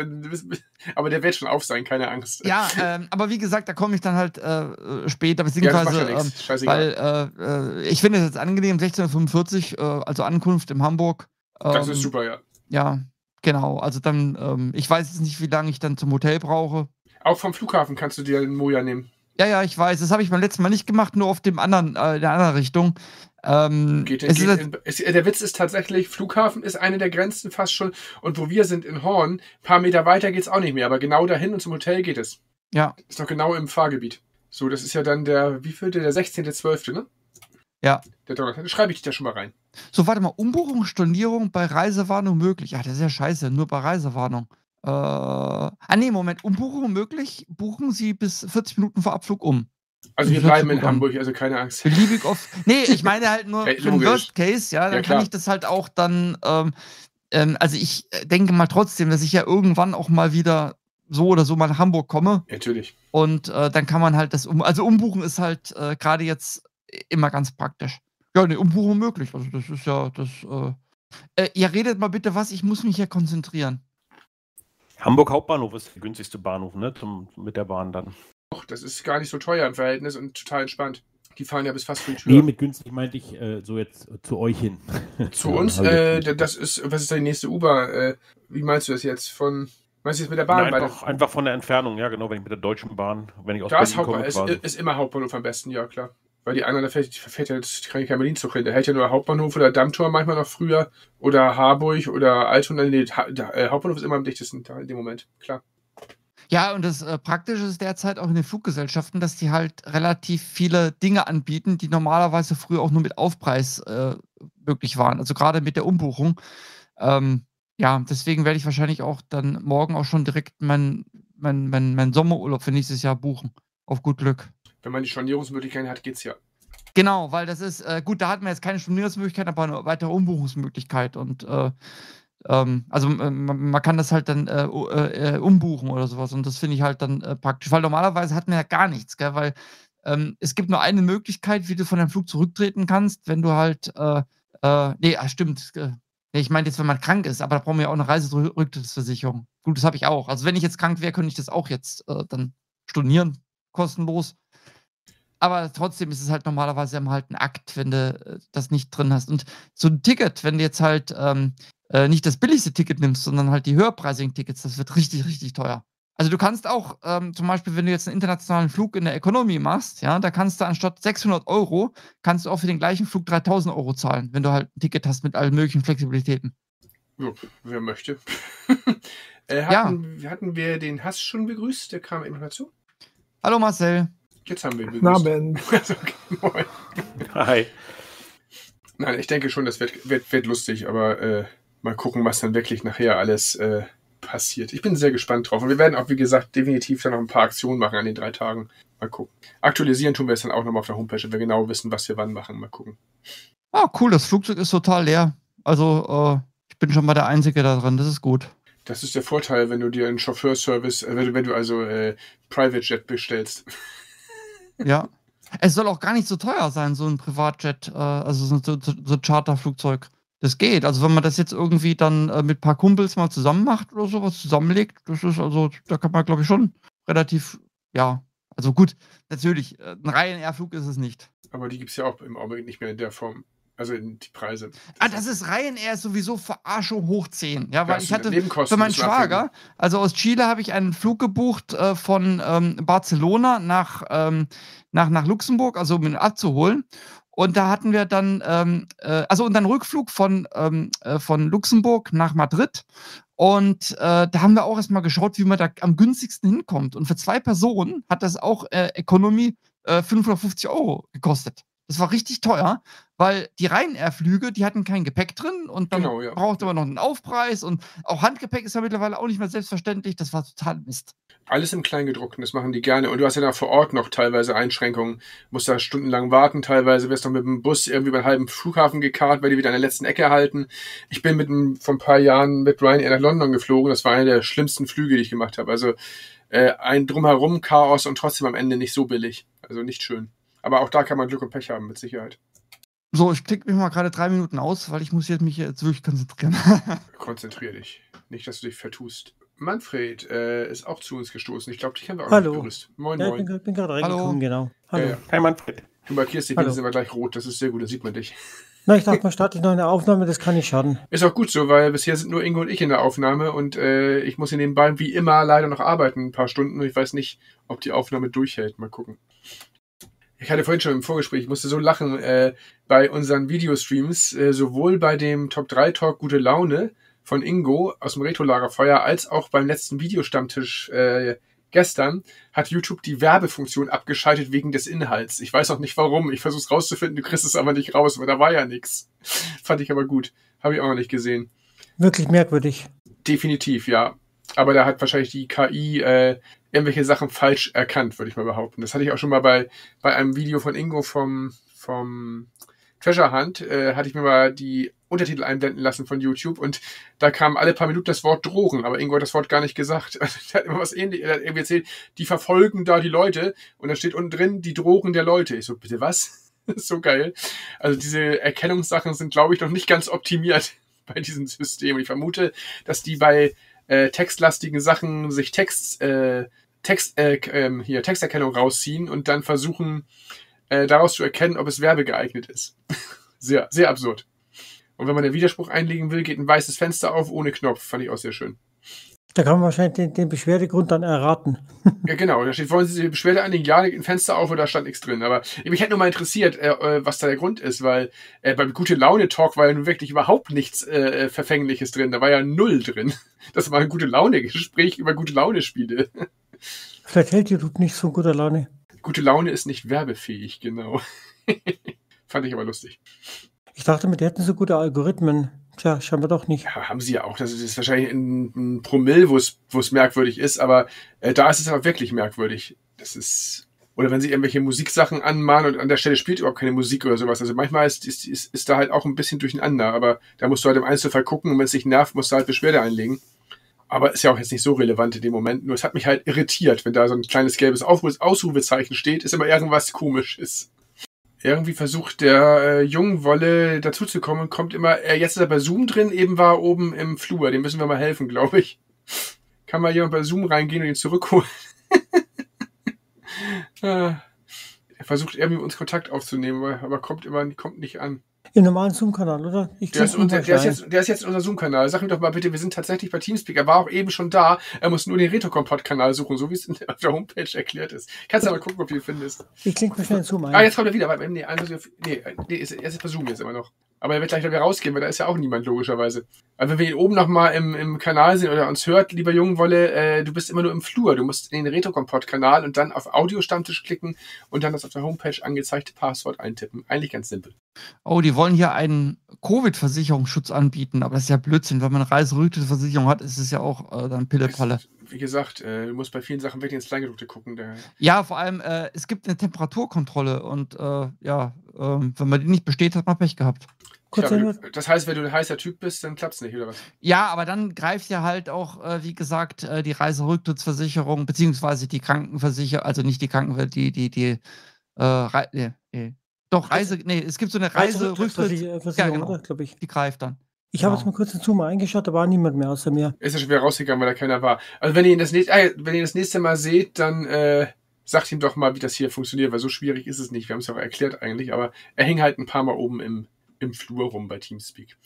Aber der wird schon auf sein, keine Angst. Ja, ähm, aber wie gesagt, da komme ich dann halt äh, später, Ja, beziehungsweise, ja ähm, nichts. Scheißegal. weil äh, äh, ich finde es jetzt angenehm, 16.45 Uhr, äh, also Ankunft in Hamburg. Ähm, das ist super, ja. Ja, genau. Also dann, ähm, ich weiß jetzt nicht, wie lange ich dann zum Hotel brauche. Auch vom Flughafen kannst du dir einen Moja nehmen. Ja, ja, ich weiß. Das habe ich beim letzten Mal nicht gemacht, nur auf dem anderen, äh, in der anderen Richtung. Ähm, Geht, es geht ist, in, es, der Witz ist tatsächlich, Flughafen ist eine der Grenzen fast schon. Und wo wir sind in Horn, ein paar Meter weiter geht's auch nicht mehr. Aber genau dahin und zum Hotel geht es. ja, Ist doch genau im Fahrgebiet. So, das ist ja dann der, wie viel? Der 16.12., ne? Ja. Der Donnerstag. Schreibe ich dich da schon mal rein. So, warte mal, Umbuchung, Stornierung bei Reisewarnung möglich. Ach, das ist ja scheiße, nur bei Reisewarnung. Äh, ah, nee, Moment, Umbuchung möglich. Buchen Sie bis 40 Minuten vor Abflug um. Also wir bleiben in. Hamburg, also keine Angst. Beliebig oft. Nee, ich meine halt nur den logisch. Worst Case, ja, dann Ja, kann ich das halt auch dann, ähm, ähm, also ich äh, denke mal trotzdem, dass ich ja irgendwann auch mal wieder so oder so mal nach Hamburg komme Natürlich. und äh, dann kann man halt das um, also umbuchen ist halt äh, gerade jetzt immer ganz praktisch. Ja, ne, Umbuchung möglich. Also das ist ja das. Äh, äh, ihr redet mal bitte was, ich muss mich hier konzentrieren. Hamburg Hauptbahnhof ist der günstigste Bahnhof, ne? Zum, mit der Bahn dann. Doch, das ist gar nicht so teuer im Verhältnis und total entspannt. Die fahren ja bis fast die Tür. Nee, mit günstig meinte ich äh, so jetzt äh, zu euch hin. Zu uns, äh, das ist, was ist die nächste U-Bahn? Äh, wie meinst du das jetzt? Von, meinst du jetzt mit der Bahn? Nein, einfach, einfach von der Entfernung, ja genau, wenn ich mit der Deutschen Bahn, wenn ich aus da ist, Berlin komme Hauptbahnhof, ist, quasi. ist immer Hauptbahnhof am besten, ja klar. Weil die anderen, da fährt, fährt ja jetzt kein Berlin-Zug hin. Da hält ja nur Hauptbahnhof oder Dammtor manchmal noch früher. Oder Harburg oder Altona. Nee, ha, da, äh, Hauptbahnhof ist immer am dichtesten da in dem Moment, klar. Ja, und das äh, Praktische ist derzeit auch in den Fluggesellschaften, dass die halt relativ viele Dinge anbieten, die normalerweise früher auch nur mit Aufpreis äh, möglich waren. Also gerade mit der Umbuchung. Ähm, ja, deswegen werde ich wahrscheinlich auch dann morgen auch schon direkt meinen mein, mein, mein Sommerurlaub für nächstes Jahr buchen. Auf gut Glück. Wenn man die Stornierungsmöglichkeiten hat, geht's ja. Genau, weil das ist, äh, gut, da hatten wir jetzt keine Stornierungsmöglichkeit, aber eine weitere Umbuchungsmöglichkeit. Und äh, ähm, also äh, man, man kann das halt dann äh, äh, äh, umbuchen oder sowas. Und das finde ich halt dann äh, praktisch. Weil normalerweise hatten wir ja gar nichts, gell? weil ähm, es gibt nur eine Möglichkeit, wie du von deinem Flug zurücktreten kannst, wenn du halt, äh, äh, nee, ah, stimmt. Äh, nee, ich meine jetzt, wenn man krank ist, aber da brauchen wir ja auch eine Reiserücktrittsversicherung. Gut, das habe ich auch. Also wenn ich jetzt krank wäre, könnte ich das auch jetzt dann stornieren, kostenlos. Aber trotzdem ist es halt normalerweise immer halt ein Akt, wenn du das nicht drin hast. Und so ein Ticket, wenn du jetzt halt ähm, äh, nicht das billigste Ticket nimmst, sondern halt die höherpreisigen Tickets, das wird richtig, richtig teuer. Also du kannst auch, ähm, zum Beispiel, wenn du jetzt einen internationalen Flug in der Economy machst, ja, da kannst du anstatt 600 Euro, kannst du auch für den gleichen Flug 3000 Euro zahlen, wenn du halt ein Ticket hast mit allen möglichen Flexibilitäten. Jo, wer möchte. äh, hatten, hatten wir den Hass schon begrüßt? Der kam eben dazu. Hallo Marcel. Jetzt haben wir ihn Guten begrüßt. Abend. Also, okay, moin. Hi. Nein, ich denke schon, das wird, wird, wird lustig, aber äh, mal gucken, was dann wirklich nachher alles äh, passiert. Ich bin sehr gespannt drauf. Und wir werden auch, wie gesagt, definitiv dann noch ein paar Aktionen machen an den drei Tagen. Mal gucken. Aktualisieren tun wir es dann auch nochmal auf der Homepage, wenn wir genau wissen, was wir wann machen. Mal gucken. Ah, cool, das Flugzeug ist total leer. Also, äh, ich bin schon mal der Einzige da drin, das ist gut. Das ist der Vorteil, wenn du dir einen Chauffeurservice, äh, wenn, du, wenn du also äh, Private Jet bestellst. Ja. Es soll auch gar nicht so teuer sein, so ein Privatjet, äh, also so, so, so so ein Charterflugzeug. Das geht. Also wenn man das jetzt irgendwie dann äh, mit ein paar Kumpels mal zusammen macht oder sowas zusammenlegt, das ist also, da kann man, glaube ich, schon relativ, ja, also gut, natürlich, äh, ein Ryanair-Flug ist es nicht. Aber die gibt es ja auch im Augenblick nicht mehr in der Form. Also in die Preise. Ah, das ist Ryanair ist sowieso Verarschung hoch 10. Ja, weil Das ich hatte für meinen. Schwager, also aus Chile habe ich einen Flug gebucht äh, von ähm, Barcelona nach, ähm, nach, nach Luxemburg, also um ihn abzuholen. Und da hatten wir dann, ähm, äh, also und dann Rückflug von, ähm, äh, von Luxemburg nach Madrid. Und äh, da haben wir auch erstmal geschaut, wie man da am günstigsten hinkommt. Und für zwei Personen hat das auch äh, Economy äh, 550 Euro gekostet. Das war richtig teuer, weil die Ryanair-Flüge, die hatten kein Gepäck drin und dann Genau, ja. brauchte man noch einen Aufpreis und auch Handgepäck ist ja mittlerweile auch nicht mehr selbstverständlich. Das war total Mist. Alles im Kleingedruckten, das machen die gerne. Und du hast ja da vor Ort noch teilweise Einschränkungen. Musst da stundenlang warten, teilweise wirst du mit dem Bus irgendwie beim halben Flughafen gekarrt, weil die wieder an der letzten Ecke halten. Ich bin mit einem, vor ein paar Jahren mit Ryanair nach London geflogen. Das war einer der schlimmsten Flüge, die ich gemacht habe. Also äh, ein drumherum Chaos und trotzdem am Ende nicht so billig. Also nicht schön. Aber auch da kann man Glück und Pech haben, mit Sicherheit. So, ich klicke mich mal gerade drei Minuten aus, weil ich muss jetzt mich jetzt wirklich konzentrieren. Konzentrier dich. Nicht, dass du dich vertust. Manfred äh, ist auch zu uns gestoßen. Ich glaube, dich haben wir auch Hallo. nicht begrüßt. Moin, Ja, ich moin. bin, bin gerade Hallo. reingekommen, genau. Hallo. Ja, ja. Hi Manfred. Du markierst dich wenigstens immer gleich rot. Das ist sehr gut, da sieht man dich. Na, ich dachte, mal starte ich noch eine Aufnahme, das kann nicht schaden. Ist auch gut so, weil bisher sind nur Ingo und ich in der Aufnahme und äh, ich muss hier nebenbei wie immer leider noch arbeiten, ein paar Stunden. Und ich weiß nicht, ob die Aufnahme durchhält. Mal gucken. Ich hatte vorhin schon im Vorgespräch, ich musste so lachen äh, bei unseren Videostreams, äh, sowohl bei dem Top 3 Talk Gute Laune von Ingo aus dem Retro-Lagerfeuer, als auch beim letzten Videostammtisch äh, gestern, hat YouTube die Werbefunktion abgeschaltet wegen des Inhalts. Ich weiß auch nicht warum. Ich versuche es rauszufinden, du kriegst es aber nicht raus, weil da war ja nichts. Fand ich aber gut. Habe ich auch noch nicht gesehen. Wirklich merkwürdig. Definitiv, ja. Aber da hat wahrscheinlich die KI äh, irgendwelche Sachen falsch erkannt, würde ich mal behaupten. Das hatte ich auch schon mal bei, bei einem Video von Ingo vom, vom Treasure Hunt, äh, hatte ich mir mal die Untertitel einblenden lassen von YouTube und da kam alle paar Minuten das Wort Drogen, aber Ingo hat das Wort gar nicht gesagt. Also, der hat immer was ähnliches, er hat irgendwie erzählt, die verfolgen da die Leute und da steht unten drin, die Drogen der Leute. Ich so, bitte was? so geil. Also diese Erkennungssachen sind, glaube ich, noch nicht ganz optimiert bei diesem System. Und ich vermute, dass die bei äh, textlastigen Sachen sich Text, äh, Text, äh, ähm, hier, Texterkennung rausziehen und dann versuchen, äh, daraus zu erkennen, ob es werbegeeignet ist. sehr, sehr absurd. Und wenn man den Widerspruch einlegen will, geht ein weißes Fenster auf ohne Knopf. Fand ich auch sehr schön. Da kann man wahrscheinlich den, den Beschwerdegrund dann erraten. Ja, genau. Da steht, wollen Sie die Beschwerde einlegen? Ja, ein Fenster auf und da stand nichts drin. Aber mich hätte nur mal interessiert, äh, äh, was da der Grund ist, weil äh, beim Gute Laune-Talk war ja nun wirklich überhaupt nichts äh, Verfängliches drin. Da war ja null drin. Das war ein gute Laune-Gespräch über gute Laune-Spiele. Vielleicht hält YouTube nicht so guter Laune. Gute Laune ist nicht werbefähig, genau. Fand ich aber lustig. Ich dachte, mit hätten so gute Algorithmen. Tja, scheinbar doch nicht. Ja, haben sie ja auch. Das ist wahrscheinlich ein, Promille, wo es merkwürdig ist, aber äh, da ist es aber wirklich merkwürdig. Das ist. Oder wenn sie irgendwelche Musiksachen anmahnen und an der Stelle spielt überhaupt keine Musik oder sowas. Also manchmal ist, ist, ist, ist da halt auch ein bisschen durcheinander, aber da musst du halt im Einzelfall gucken und wenn es dich nervt, musst du halt Beschwerde einlegen. Aber ist ja auch jetzt nicht so relevant in dem Moment. Nur es hat mich halt irritiert, wenn da so ein kleines gelbes Ausrufezeichen steht, ist immer irgendwas komisches. Irgendwie versucht der äh, Jungwolle dazuzukommen und kommt immer, äh, jetzt ist er bei Zoom drin, eben war er oben im Flur. Dem müssen wir mal helfen, glaube ich. Kann mal jemand bei Zoom reingehen und ihn zurückholen. Ah. er versucht irgendwie uns Kontakt aufzunehmen, aber kommt immer kommt nicht an. Im normalen Zoom-Kanal, oder? Ich Der ist, unser, mal der, ist jetzt, der ist jetzt unser Zoom-Kanal. Sag ihm doch mal bitte, wir sind tatsächlich bei Teamspeak. Er war auch eben schon da. Er muss nur den Retro-Kompott-Kanal suchen, so wie es in der- auf der Homepage erklärt ist. Kannst du mal gucken, ob du ihn findest. Ich klinge mir schnell Zoom ein. Ah, jetzt kommt er wieder. Warte, nee, nee, nee ist, er ist bei Zoom jetzt immer noch. Aber er wird gleich wieder rausgehen, weil da ist ja auch niemand, logischerweise. Aber wenn wir ihn oben nochmal im, im Kanal sehen oder uns hört, lieber Jungwolle, äh, du bist immer nur im Flur. Du musst in den Retro-Kompott-Kanal und dann auf Audio-Stammtisch klicken und dann das auf der Homepage angezeigte Passwort eintippen. Eigentlich ganz simpel. Oh, die wollen hier einen Covid-Versicherungsschutz anbieten, aber das ist ja Blödsinn. Wenn man eine Reiserücktrittsversicherung hat, ist es ja auch äh, dann Pille-Palle. Wie gesagt, äh, du musst bei vielen Sachen wirklich ins Kleingedruckte gucken. Da Ja, vor allem, äh, es gibt eine Temperaturkontrolle und äh, ja, ähm, wenn man die nicht besteht, hat man Pech gehabt. Kurz Ja, nur, du- das heißt, wenn du ein heißer Typ bist, dann klappt's nicht, oder was? Ja, aber dann greift ja halt auch, äh, wie gesagt, äh, die Reiserücktrittsversicherung, beziehungsweise die Krankenversicherung, also nicht die Krankenversicherung, die, die, die, äh, Rei nee, nee. Doch, Reise, nee, es gibt so eine Reiserücktritts, Reiserücktrittsversicherung, Ja, genau. ich. die greift dann. Ich habe Genau. jetzt mal kurz in Zoom eingeschaut, da war niemand mehr außer mir. Ist ja schon wieder rausgegangen, weil da keiner war. Also wenn ihr ihn das nächste, äh, wenn ihr das nächste Mal seht, dann äh, sagt ihm doch mal, wie das hier funktioniert, weil so schwierig ist es nicht. Wir haben es ja auch erklärt eigentlich, aber er hing halt ein paar Mal oben im, im Flur rum bei Teamspeak.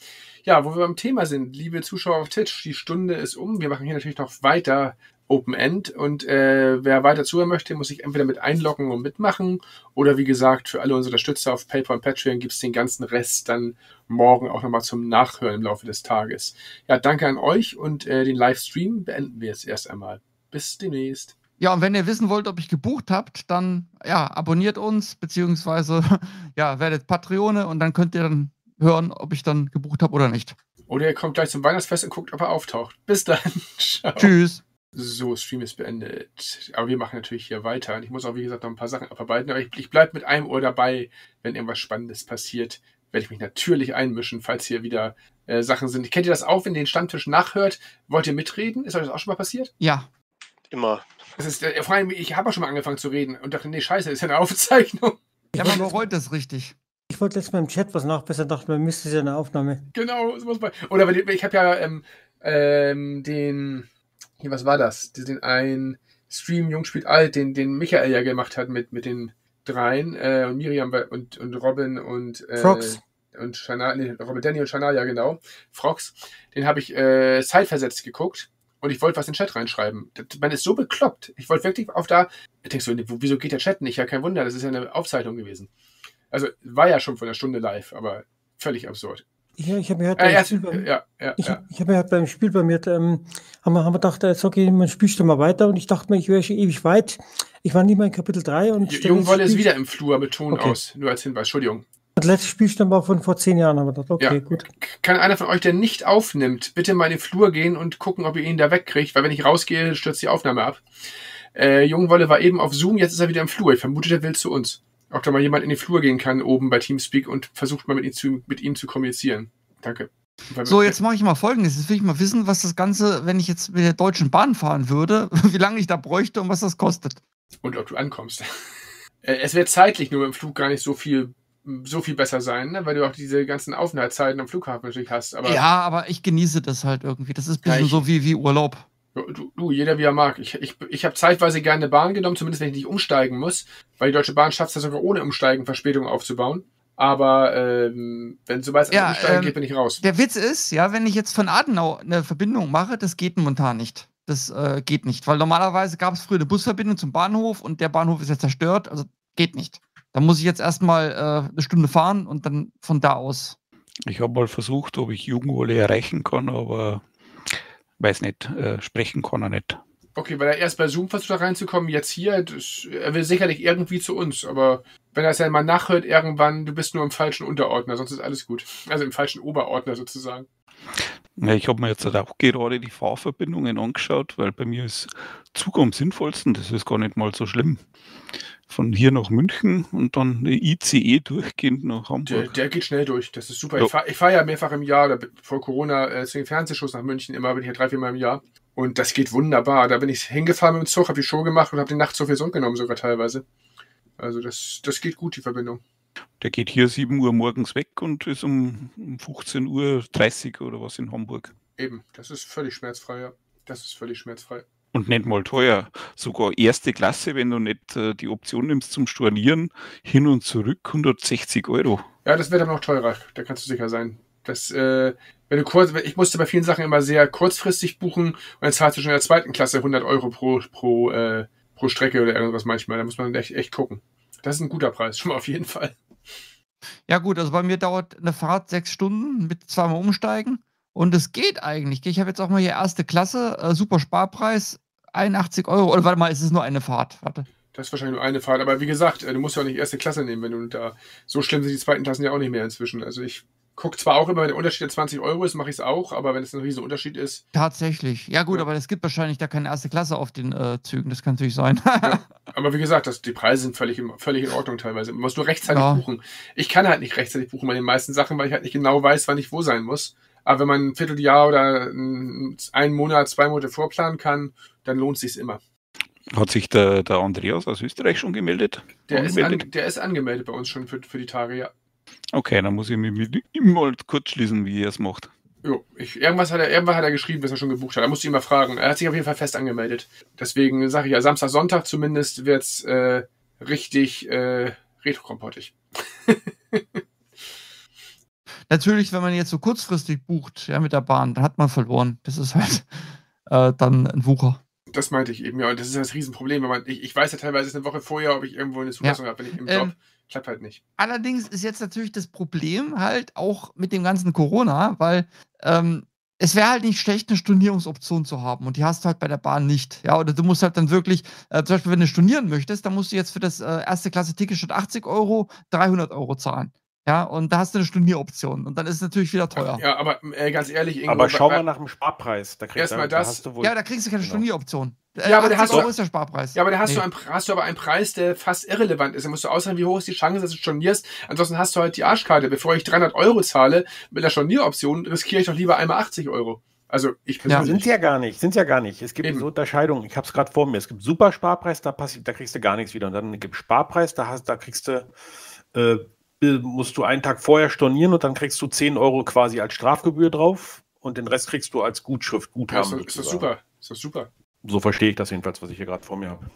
Ja, wo wir beim Thema sind, liebe Zuschauer auf Twitch, die Stunde ist um. Wir machen hier natürlich noch weiter Open End und äh, wer weiter zuhören möchte, muss sich entweder mit einloggen und mitmachen oder wie gesagt, für alle unsere Unterstützer auf PayPal und Patreon gibt es den ganzen Rest dann morgen auch nochmal zum Nachhören im Laufe des Tages. Ja, danke an euch und äh, den Livestream beenden wir jetzt erst einmal. Bis demnächst. Ja, und wenn ihr wissen wollt, ob ich gebucht habt, dann ja, abonniert uns, beziehungsweise ja, werdet Patrone und dann könnt ihr dann hören, ob ich dann gebucht habe oder nicht. Oder ihr kommt gleich zum Weihnachtsfest und guckt, ob er auftaucht. Bis dann. Ciao. Tschüss. So, Stream ist beendet. Aber wir machen natürlich hier weiter. Und ich muss auch, wie gesagt, noch ein paar Sachen abarbeiten. Aber ich, ich bleibe mit einem Ohr dabei. Wenn irgendwas Spannendes passiert, werde ich mich natürlich einmischen, falls hier wieder äh, Sachen sind. Kennt ihr das auch, wenn ihr den Stammtisch nachhört? Wollt ihr mitreden? Ist euch das auch schon mal passiert? Ja, Immer. Das ist, äh, vor allem, ich habe auch schon mal angefangen zu reden und dachte, nee, scheiße, ist ja eine Aufzeichnung. ja man bereut das richtig. Ich wollte letztes Mal im Chat was nachbessern, dachte mir, Mist, ist ja eine Aufnahme. Genau, so muss man. Oder wenn, ich habe ja ähm, ähm, den, hier, was war das? Den einen Stream Jung spielt alt, den, den Michael ja gemacht hat mit, mit den dreien, äh, und Miriam und, und Robin und äh, Frogs. und Shana, nee, Robert Danny und Shania, genau, Frogs, den habe ich äh, zeitversetzt geguckt und ich wollte was in den Chat reinschreiben. Man ist so bekloppt. Ich wollte wirklich auf da, ich denke so, wieso geht der Chat nicht? Ja, kein Wunder, das ist ja eine Aufzeichnung gewesen. Also war ja schon von einer Stunde live, aber völlig absurd. Ja, ich habe mir halt beim ja, beim, ja, ja, ich, ja. ich habe mir halt beim Spiel bei mir, ähm, haben wir, haben wir gedacht, äh, okay, man spielst du mal weiter und ich dachte mir, ich wäre schon ewig weit. Ich war nie mal in Kapitel 3 und Jungwolle ist wieder im Flur mit Ton Okay. aus. Nur als Hinweis, Entschuldigung. Das letzte Spielstand war von vor zehn Jahren, haben wir gedacht, okay, Ja. gut. Kann einer von euch, der nicht aufnimmt, bitte mal in den Flur gehen und gucken, ob ihr ihn da wegkriegt, weil wenn ich rausgehe, stürzt die Aufnahme ab. Äh, Jungwolle war eben auf Zoom, jetzt ist er wieder im Flur. Ich vermute, der will zu uns. Ob da mal jemand in den Flur gehen kann, oben bei Teamspeak und versucht mal mit ihm zu, mit ihm zu kommunizieren. Danke. So, jetzt mache ich mal folgendes. Jetzt will ich mal wissen, was das Ganze, wenn ich jetzt mit der Deutschen Bahn fahren würde, wie lange ich da bräuchte und was das kostet. Und ob du ankommst. Äh, es wird zeitlich nur im Flug gar nicht so viel, so viel besser sein, ne? weil du auch diese ganzen Aufenthaltszeiten am Flughafen natürlich hast. Aber ja, aber ich genieße das halt irgendwie. Das ist ein bisschen ich- so wie, wie Urlaub. Du, du, jeder wie er mag. Ich, ich, ich habe zeitweise gerne eine Bahn genommen, zumindest wenn ich nicht umsteigen muss, weil die Deutsche Bahn schafft es ja sogar ohne Umsteigen Verspätungen aufzubauen. Aber ähm, wenn sobald es Ja, ja, Umsteigen ähm, geht, bin ich raus. Der Witz ist, ja, wenn ich jetzt von Adenau eine Verbindung mache, das geht momentan nicht. Das äh, geht nicht, weil normalerweise gab es früher eine Busverbindung zum Bahnhof und der Bahnhof ist ja zerstört, also geht nicht. Da muss ich jetzt erstmal äh, eine Stunde fahren und dann von da aus. Ich habe mal versucht, ob ich Jugendwolle erreichen kann, aber weiß nicht, äh, sprechen kann er nicht. Okay, weil er erst bei Zoom versucht da reinzukommen, jetzt hier, das, er will sicherlich irgendwie zu uns, aber wenn er es ja mal nachhört, irgendwann, du bist nur im falschen Unterordner, sonst ist alles gut. Also im falschen Oberordner sozusagen. Ja, ich habe mir jetzt halt auch gerade die Fahrverbindungen angeschaut, weil bei mir ist Zug am sinnvollsten. Das ist gar nicht mal so schlimm. Von hier nach München und dann eine ICE durchgehend nach Der, Hamburg. der geht schnell durch, das ist super. Ja. Ich fahre fahr ja mehrfach im Jahr, vor Corona äh, den Fernsehshows nach München, immer bin ich ja drei, vier Mal im Jahr. Und das geht wunderbar. Da bin ich hingefahren mit dem Zug, habe die Show gemacht und habe den Nachtzug wieder zurückgenommen, sogar teilweise. Also das, das geht gut, die Verbindung. Der geht hier 7 Uhr morgens weg und ist um, um 15.30 Uhr oder was in Hamburg. Eben, das ist völlig schmerzfrei, ja. Das ist völlig schmerzfrei. Und nicht mal teuer. Sogar erste Klasse, wenn du nicht äh, die Option nimmst zum Stornieren, hin und zurück 160 Euro. Ja, das wird aber noch teurer, da kannst du sicher sein. Das, äh, wenn du kurz, ich musste bei vielen Sachen immer sehr kurzfristig buchen und dann zahlst du schon in der zweiten Klasse 100 Euro pro, pro, äh, pro Strecke oder irgendwas manchmal. Da muss man echt, echt gucken. Das ist ein guter Preis, schon mal auf jeden Fall. Ja, gut, also bei mir dauert eine Fahrt sechs Stunden mit zweimal umsteigen. Und es geht eigentlich. Ich habe jetzt auch mal hier erste Klasse, äh, super Sparpreis, 81 Euro. Oder warte mal, es ist nur eine Fahrt. Warte. Das ist wahrscheinlich nur eine Fahrt. Aber wie gesagt, äh, du musst ja auch nicht erste Klasse nehmen, wenn du da. So schlimm sind die zweiten Klassen ja auch nicht mehr inzwischen. Also ich gucke zwar auch immer, wenn der Unterschied der 20 Euro ist, mache ich es auch, aber wenn es ein riesiger Unterschied ist, Tatsächlich. Ja, gut, Ja. aber es gibt wahrscheinlich da keine erste Klasse auf den äh, Zügen. Das kann natürlich sein. Aber wie gesagt, das, die Preise sind völlig, im- völlig in Ordnung teilweise. Man muss nur rechtzeitig Ja. buchen. Ich kann halt nicht rechtzeitig buchen bei den meisten Sachen, weil ich halt nicht genau weiß, wann ich wo sein muss. Aber wenn man ein Vierteljahr oder ein- einen Monat, zwei Monate vorplanen kann, dann lohnt sich's immer. Hat sich der, der Andreas aus Österreich schon gemeldet? Der ist, Angemeldet? an, der ist angemeldet bei uns schon für, für die Tage, ja. Okay, dann muss ich mich mit ihm mal kurz schließen, wie er es macht. Jo, ich, irgendwas hat er, irgendwann hat er geschrieben, dass er schon gebucht hat. Da musst du ihn mal fragen. Er hat sich auf jeden Fall fest angemeldet. Deswegen sage ich ja, Samstag, Sonntag zumindest wird's äh, richtig äh, retro-kompottig. Natürlich, wenn man jetzt so kurzfristig bucht, ja, mit der Bahn, dann hat man verloren. Das ist halt äh, dann ein Wucher. Das meinte ich eben, ja. Und das ist das Riesenproblem. Wenn man, ich, ich weiß ja teilweise eine Woche vorher, ob ich irgendwo eine Zulassung habe, wenn ich im Ähm, Job. Klappt halt nicht. Allerdings ist jetzt natürlich das Problem halt auch mit dem ganzen Corona, weil ähm, es wäre halt nicht schlecht, eine Stornierungsoption zu haben und die hast du halt bei der Bahn nicht. Ja, oder du musst halt dann wirklich, äh, zum Beispiel, wenn du stornieren möchtest, dann musst du jetzt für das äh, erste Klasse-Ticket statt 80 Euro 300 Euro zahlen. Ja, und da hast du eine Stornieroption und dann ist es natürlich wieder teuer. Ja, Ja, aber äh, ganz ehrlich, Ingo, Aber schau mal nach dem Sparpreis. Da kriegst Erstmal da, das. Da hast du wohl, da kriegst du keine Genau. Stornieroption. Äh, Ja, aber der 80 hast du- ist der Sparpreis. Ja, aber da hast, Nee. du einen, hast du aber einen Preis, der fast irrelevant ist. Da musst du ausrechnen, wie hoch ist die Chance, dass du stornierst. Ansonsten hast du halt die Arschkarte. Bevor ich 300 Euro zahle mit der Stornieroption, riskiere ich doch lieber einmal 80 Euro. Also ich Ja. persönlich. Sind ja gar nicht, sind ja gar nicht. Es gibt Eben. so Unterscheidungen. Ich habe es gerade vor mir. Es gibt super Sparpreis, da passiert, da kriegst du gar nichts wieder. Und dann gibt Sparpreis, da hast, da kriegst du, äh, musst du einen Tag vorher stornieren und dann kriegst du 10 Euro quasi als Strafgebühr drauf und den Rest kriegst du als Gutschrift, ja, Guthaben. ist, doch- ist das super. Ist das super. So verstehe ich das jedenfalls, was ich hier gerade vor mir habe.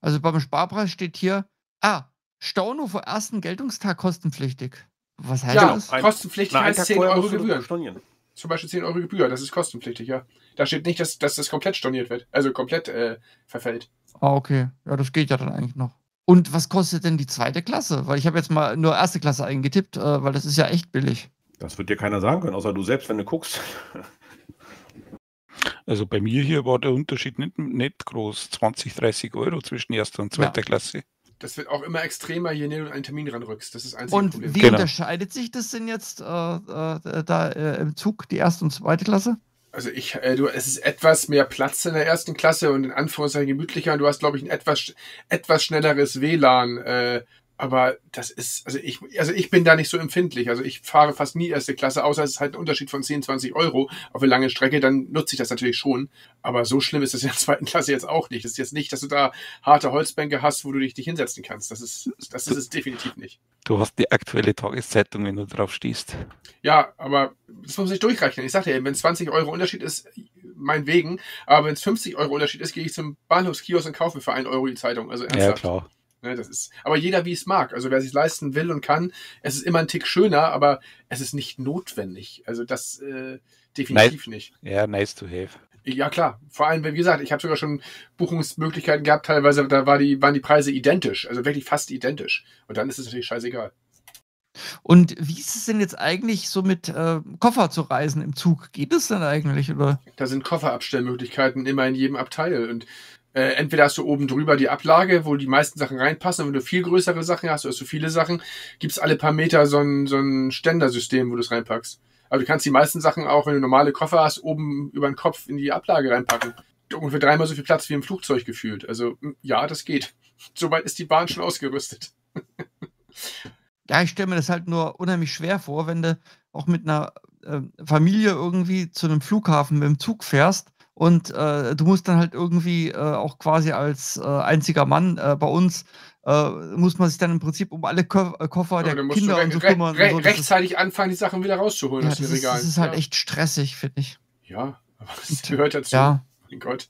Also beim Sparpreis steht hier, ah, Storno vor ersten Geltungstag kostenpflichtig. Was heißt Ja, das? ein- kostenpflichtig Na, einen heißt Tag 10 vorher Euro Gebühr. stornieren. Zum Beispiel 10 Euro Gebühr, das ist kostenpflichtig, ja. Da steht nicht, dass, dass das komplett storniert wird. Also komplett äh, verfällt. Ah, okay. Ja, das geht ja dann eigentlich noch. Und was kostet denn die zweite Klasse? Weil ich habe jetzt mal nur erste Klasse eingetippt, äh, weil das ist ja echt billig. Das wird dir keiner sagen können, außer du selbst, wenn du guckst. Also bei mir hier war der Unterschied nicht, nicht groß. 20, 30 Euro zwischen erster und zweiter Ja. Klasse. Das wird auch immer extremer, je näher du an einen Termin ranrückst. Das ist das einzige Und Problem. wie Genau. unterscheidet sich das denn jetzt äh, äh, da äh, im Zug, die erste und zweite Klasse? Also ich, äh, du, es ist etwas mehr Platz in der ersten Klasse und in Anführungszeichen gemütlicher. Du hast, glaube ich, ein etwas, etwas schnelleres WLAN. Äh, aber das ist, also ich, also ich bin da nicht so empfindlich. Also ich fahre fast nie erste Klasse, außer es ist halt ein Unterschied von 10, 20 Euro auf eine lange Strecke, dann nutze ich das natürlich schon. Aber so schlimm ist es in der zweiten Klasse jetzt auch nicht. Das ist jetzt nicht, dass du da harte Holzbänke hast, wo du dich, dich hinsetzen kannst. Das ist, das ist es definitiv nicht. Du hast die aktuelle Tageszeitung, wenn du drauf stehst. Ja, aber das muss sich durchrechnen. Ich sagte ja eben, wenn 20 Euro Unterschied ist, meinetwegen. Aber wenn es 50 Euro Unterschied ist, gehe ich zum Bahnhofskiosk und kaufe für 1 Euro die Zeitung. Also Ja, ernsthaft. klar. Ne, das ist, aber jeder wie es mag. Also wer sich leisten will und kann, es ist immer ein Tick schöner, aber es ist nicht notwendig. Also das äh, definitiv nicht. Ja, nice to have. Ja klar. Vor allem, wie gesagt, ich habe sogar schon Buchungsmöglichkeiten gehabt, teilweise, da war die, waren die Preise identisch, also wirklich fast identisch. Und dann ist es natürlich scheißegal. Und wie ist es denn jetzt eigentlich so mit äh, Koffer zu reisen im Zug? Geht es denn eigentlich? Oder? Da sind Kofferabstellmöglichkeiten immer in jedem Abteil. Und äh, entweder hast du oben drüber die Ablage, wo die meisten Sachen reinpassen. Und wenn du viel größere Sachen hast, oder so viele Sachen, gibt's alle paar Meter so ein, so ein Ständersystem, wo du es reinpackst. Aber du kannst die meisten Sachen auch, wenn du normale Koffer hast, oben über den Kopf in die Ablage reinpacken. Ungefähr dreimal so viel Platz wie im Flugzeug gefühlt. Also m, ja, das geht. Soweit ist die Bahn schon ausgerüstet. Ja, ich stelle mir das halt nur unheimlich schwer vor, wenn du auch mit einer äh, Familie irgendwie zu einem Flughafen mit dem Zug fährst und äh, du musst dann halt irgendwie äh, auch quasi als äh, einziger Mann äh, bei uns, äh, muss man sich dann im Prinzip um alle Ko äh, Koffer Aber der Kinder und so kümmern. re und so. Das ist, rechtzeitig anfangen, die Sachen wieder rauszuholen ja, aus das, dem ist, Regal. das ist halt ja. echt stressig, finde ich. Ja, aber das gehört dazu. Ja. Mein Gott.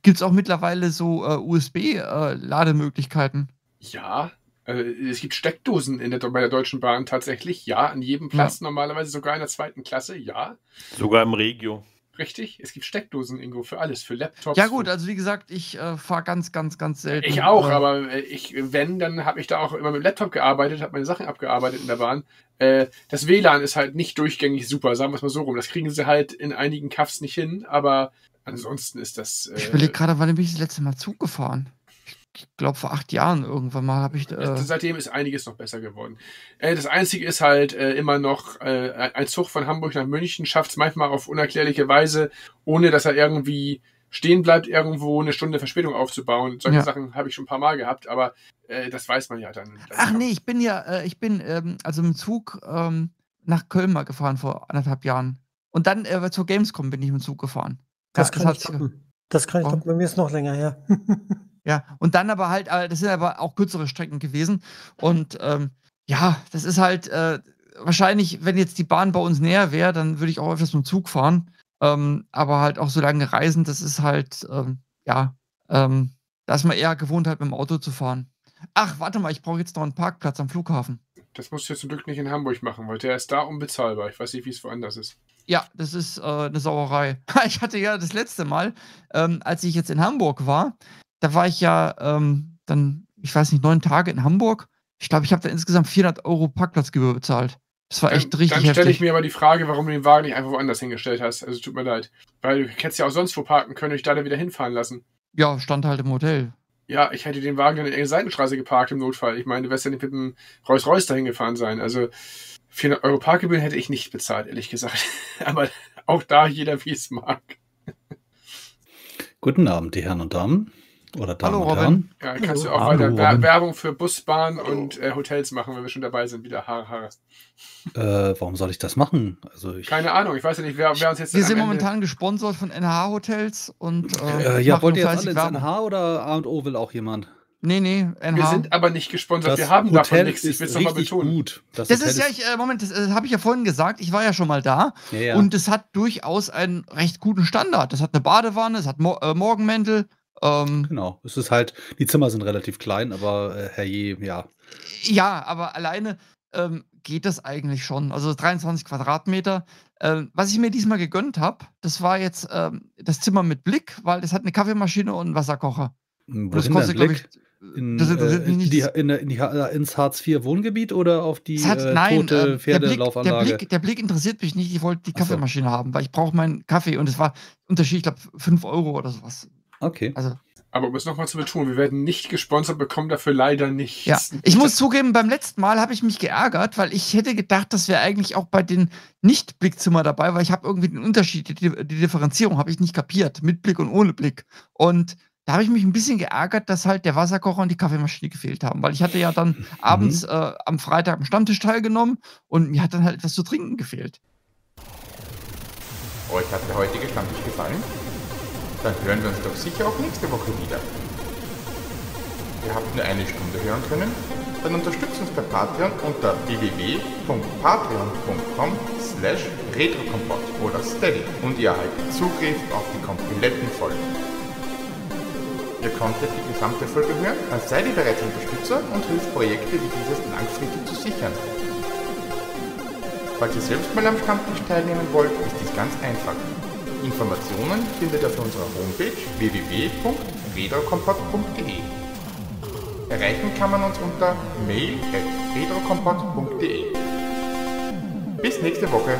Gibt es auch mittlerweile so äh, USB-Lademöglichkeiten? Ja, äh, es gibt Steckdosen in der, bei der Deutschen Bahn tatsächlich. Ja, an jedem Platz normalerweise sogar in der zweiten Klasse. Ja, Sogar im Regio. Richtig. Es gibt Steckdosen, Ingo, für alles. Für Laptops. ja gut, also wie gesagt, ich äh, fahre ganz, ganz, ganz selten. ich auch, äh, aber äh, ich, wenn, dann habe ich da auch immer mit dem Laptop gearbeitet, habe meine Sachen abgearbeitet in der Bahn. Äh, das WLAN ist halt nicht durchgängig super, sagen wir es mal so rum. Das kriegen sie halt in einigen Cuffs nicht hin, aber ansonsten ist das. Ich Äh, überlege gerade, wann bin ich das letzte Mal Zug gefahren? Ich glaube, vor acht Jahren irgendwann mal habe ich. Äh, Seitdem ist einiges noch besser geworden. Äh, das Einzige ist halt äh, immer noch, äh, ein Zug von Hamburg nach München schafft es manchmal auf unerklärliche Weise, ohne dass er irgendwie stehen bleibt, irgendwo eine Stunde Verspätung aufzubauen. Solche Ja. Sachen habe ich schon ein paar Mal gehabt, aber äh, das weiß man ja dann. dann ach nee, ich bin ja, äh, ich bin ähm, also im Zug ähm, nach Köln mal gefahren vor anderthalb Jahren. Und dann äh, zur Gamescom bin ich mit dem Zug gefahren. Das Ja, kann hat ich toppen. Das kann ich Oh. Bei mir ist noch länger her. Ja, und dann aber halt, äh, das sind aber auch kürzere Strecken gewesen. Und ähm, ja, das ist halt äh, wahrscheinlich, wenn jetzt die Bahn bei uns näher wäre, dann würde ich auch öfters mit dem Zug fahren. Ähm, aber halt auch so lange reisen, das ist halt, ähm, ja, ähm, da ist man eher gewohnt, halt mit dem Auto zu fahren. Ach, warte mal, ich brauche jetzt noch einen Parkplatz am Flughafen. Das musst du jetzt zum Glück nicht in Hamburg machen, weil der ist da unbezahlbar. Ich weiß nicht, wie es woanders ist. Ja, das ist äh, eine Sauerei. ich hatte ja das letzte Mal, ähm, als ich jetzt in Hamburg war, da war ich ja ähm, dann, ich weiß nicht, neun Tage in Hamburg. Ich glaube, ich habe da insgesamt 400 Euro Parkplatzgebühr bezahlt. Das war echt dann, richtig Dann stelle ich mir aber die Frage, warum du den Wagen nicht einfach woanders hingestellt hast. Also tut mir leid. Weil du hättest ja auch sonst wo parken können und dich da dann wieder hinfahren lassen. Ja, stand halt im Hotel. Ja, ich hätte den Wagen dann in eine Seitenstraße geparkt im Notfall. Ich meine, du wärst ja nicht mit dem Rolls-Royce dahin gefahren sein. Also 400 Euro Parkgebühren hätte ich nicht bezahlt, ehrlich gesagt. Aber auch da jeder, wie es mag. Guten Abend, die Herren und Damen. Oder Damen Hallo, und Robin. Herren. Ja, kannst du auch Hallo, weiter Robin. Werbung für Bus, Bahn und äh, Hotels machen, wenn wir schon dabei sind. Wieder Haare, Haare. Äh, warum soll ich das machen? Also ich, Keine Ahnung, ich weiß ja nicht, wer, wer uns jetzt Wir sind Ende- momentan gesponsert von NH Hotels und äh, äh, ja, machen wollt ihr jetzt alle ins. NH oder A&O will auch jemand? Nee, nee, NH. Wir sind aber nicht gesponsert, Das wir haben davon Hotel nichts. Ich ist will es nochmal betonen. gut. Das, das Hotel ist ja, ich, äh, Moment, das äh, habe ich ja vorhin gesagt. Ich war ja schon mal da. ja, ja. Und es hat durchaus einen recht guten Standard. Das hat eine Badewanne, es hat Mo äh, Morgenmäntel. Ähm, Genau, es ist halt, die Zimmer sind relativ klein, aber äh, herrje, ja. ja, aber alleine ähm, geht das eigentlich schon. Also 23 Quadratmeter. Ähm, was ich mir diesmal gegönnt habe, das war jetzt ähm, das Zimmer mit Blick, weil das hat eine Kaffeemaschine und einen Wasserkocher. Wohin das kostet, glaube Blick? ich, In, das interessiert äh, in, die, in, in die, ins Hartz-IV-Wohngebiet oder auf die Es hat, äh, nein, tote der, Blick, der, Pferdelaufanlage? Blick, der Blick interessiert mich nicht. Ich wollte die Ach so. Kaffeemaschine haben, weil ich brauche meinen Kaffee und es war Unterschied, ich glaube, 5 Euro oder sowas. Okay. Also, Aber um es nochmal zu betonen, wir werden nicht gesponsert, bekommen dafür leider nichts. ja. Ich muss zugeben, beim letzten Mal habe ich mich geärgert, weil ich hätte gedacht, das wäre eigentlich auch bei den Nicht-Blickzimmer dabei, weil ich habe irgendwie den Unterschied, die, die Differenzierung habe ich nicht kapiert, mit Blick und ohne Blick. Und da habe ich mich ein bisschen geärgert, dass halt der Wasserkocher und die Kaffeemaschine gefehlt haben, weil ich hatte ja dann abends äh, am Freitag am Stammtisch teilgenommen und mir hat dann halt etwas zu trinken gefehlt. Euch hat der heutige Stammtisch gefallen? Dann hören wir uns doch sicher auch nächste Woche wieder. Ihr habt nur eine Stunde hören können? Dann unterstützt uns bei Patreon unter www.patreon.com slash retrokompott oder steady und ihr erhaltet Zugriff auf die kompletten Folgen. Ihr konntet die gesamte Folge hören, dann seid ihr bereits Unterstützer und hilft Projekte wie dieses langfristig zu sichern. Falls ihr selbst mal am Stammtisch teilnehmen wollt, ist dies ganz einfach. Informationen findet ihr auf unserer Homepage www.redrakompott.de. Erreichen kann man uns unter mail.redrakompott.de. Bis nächste Woche.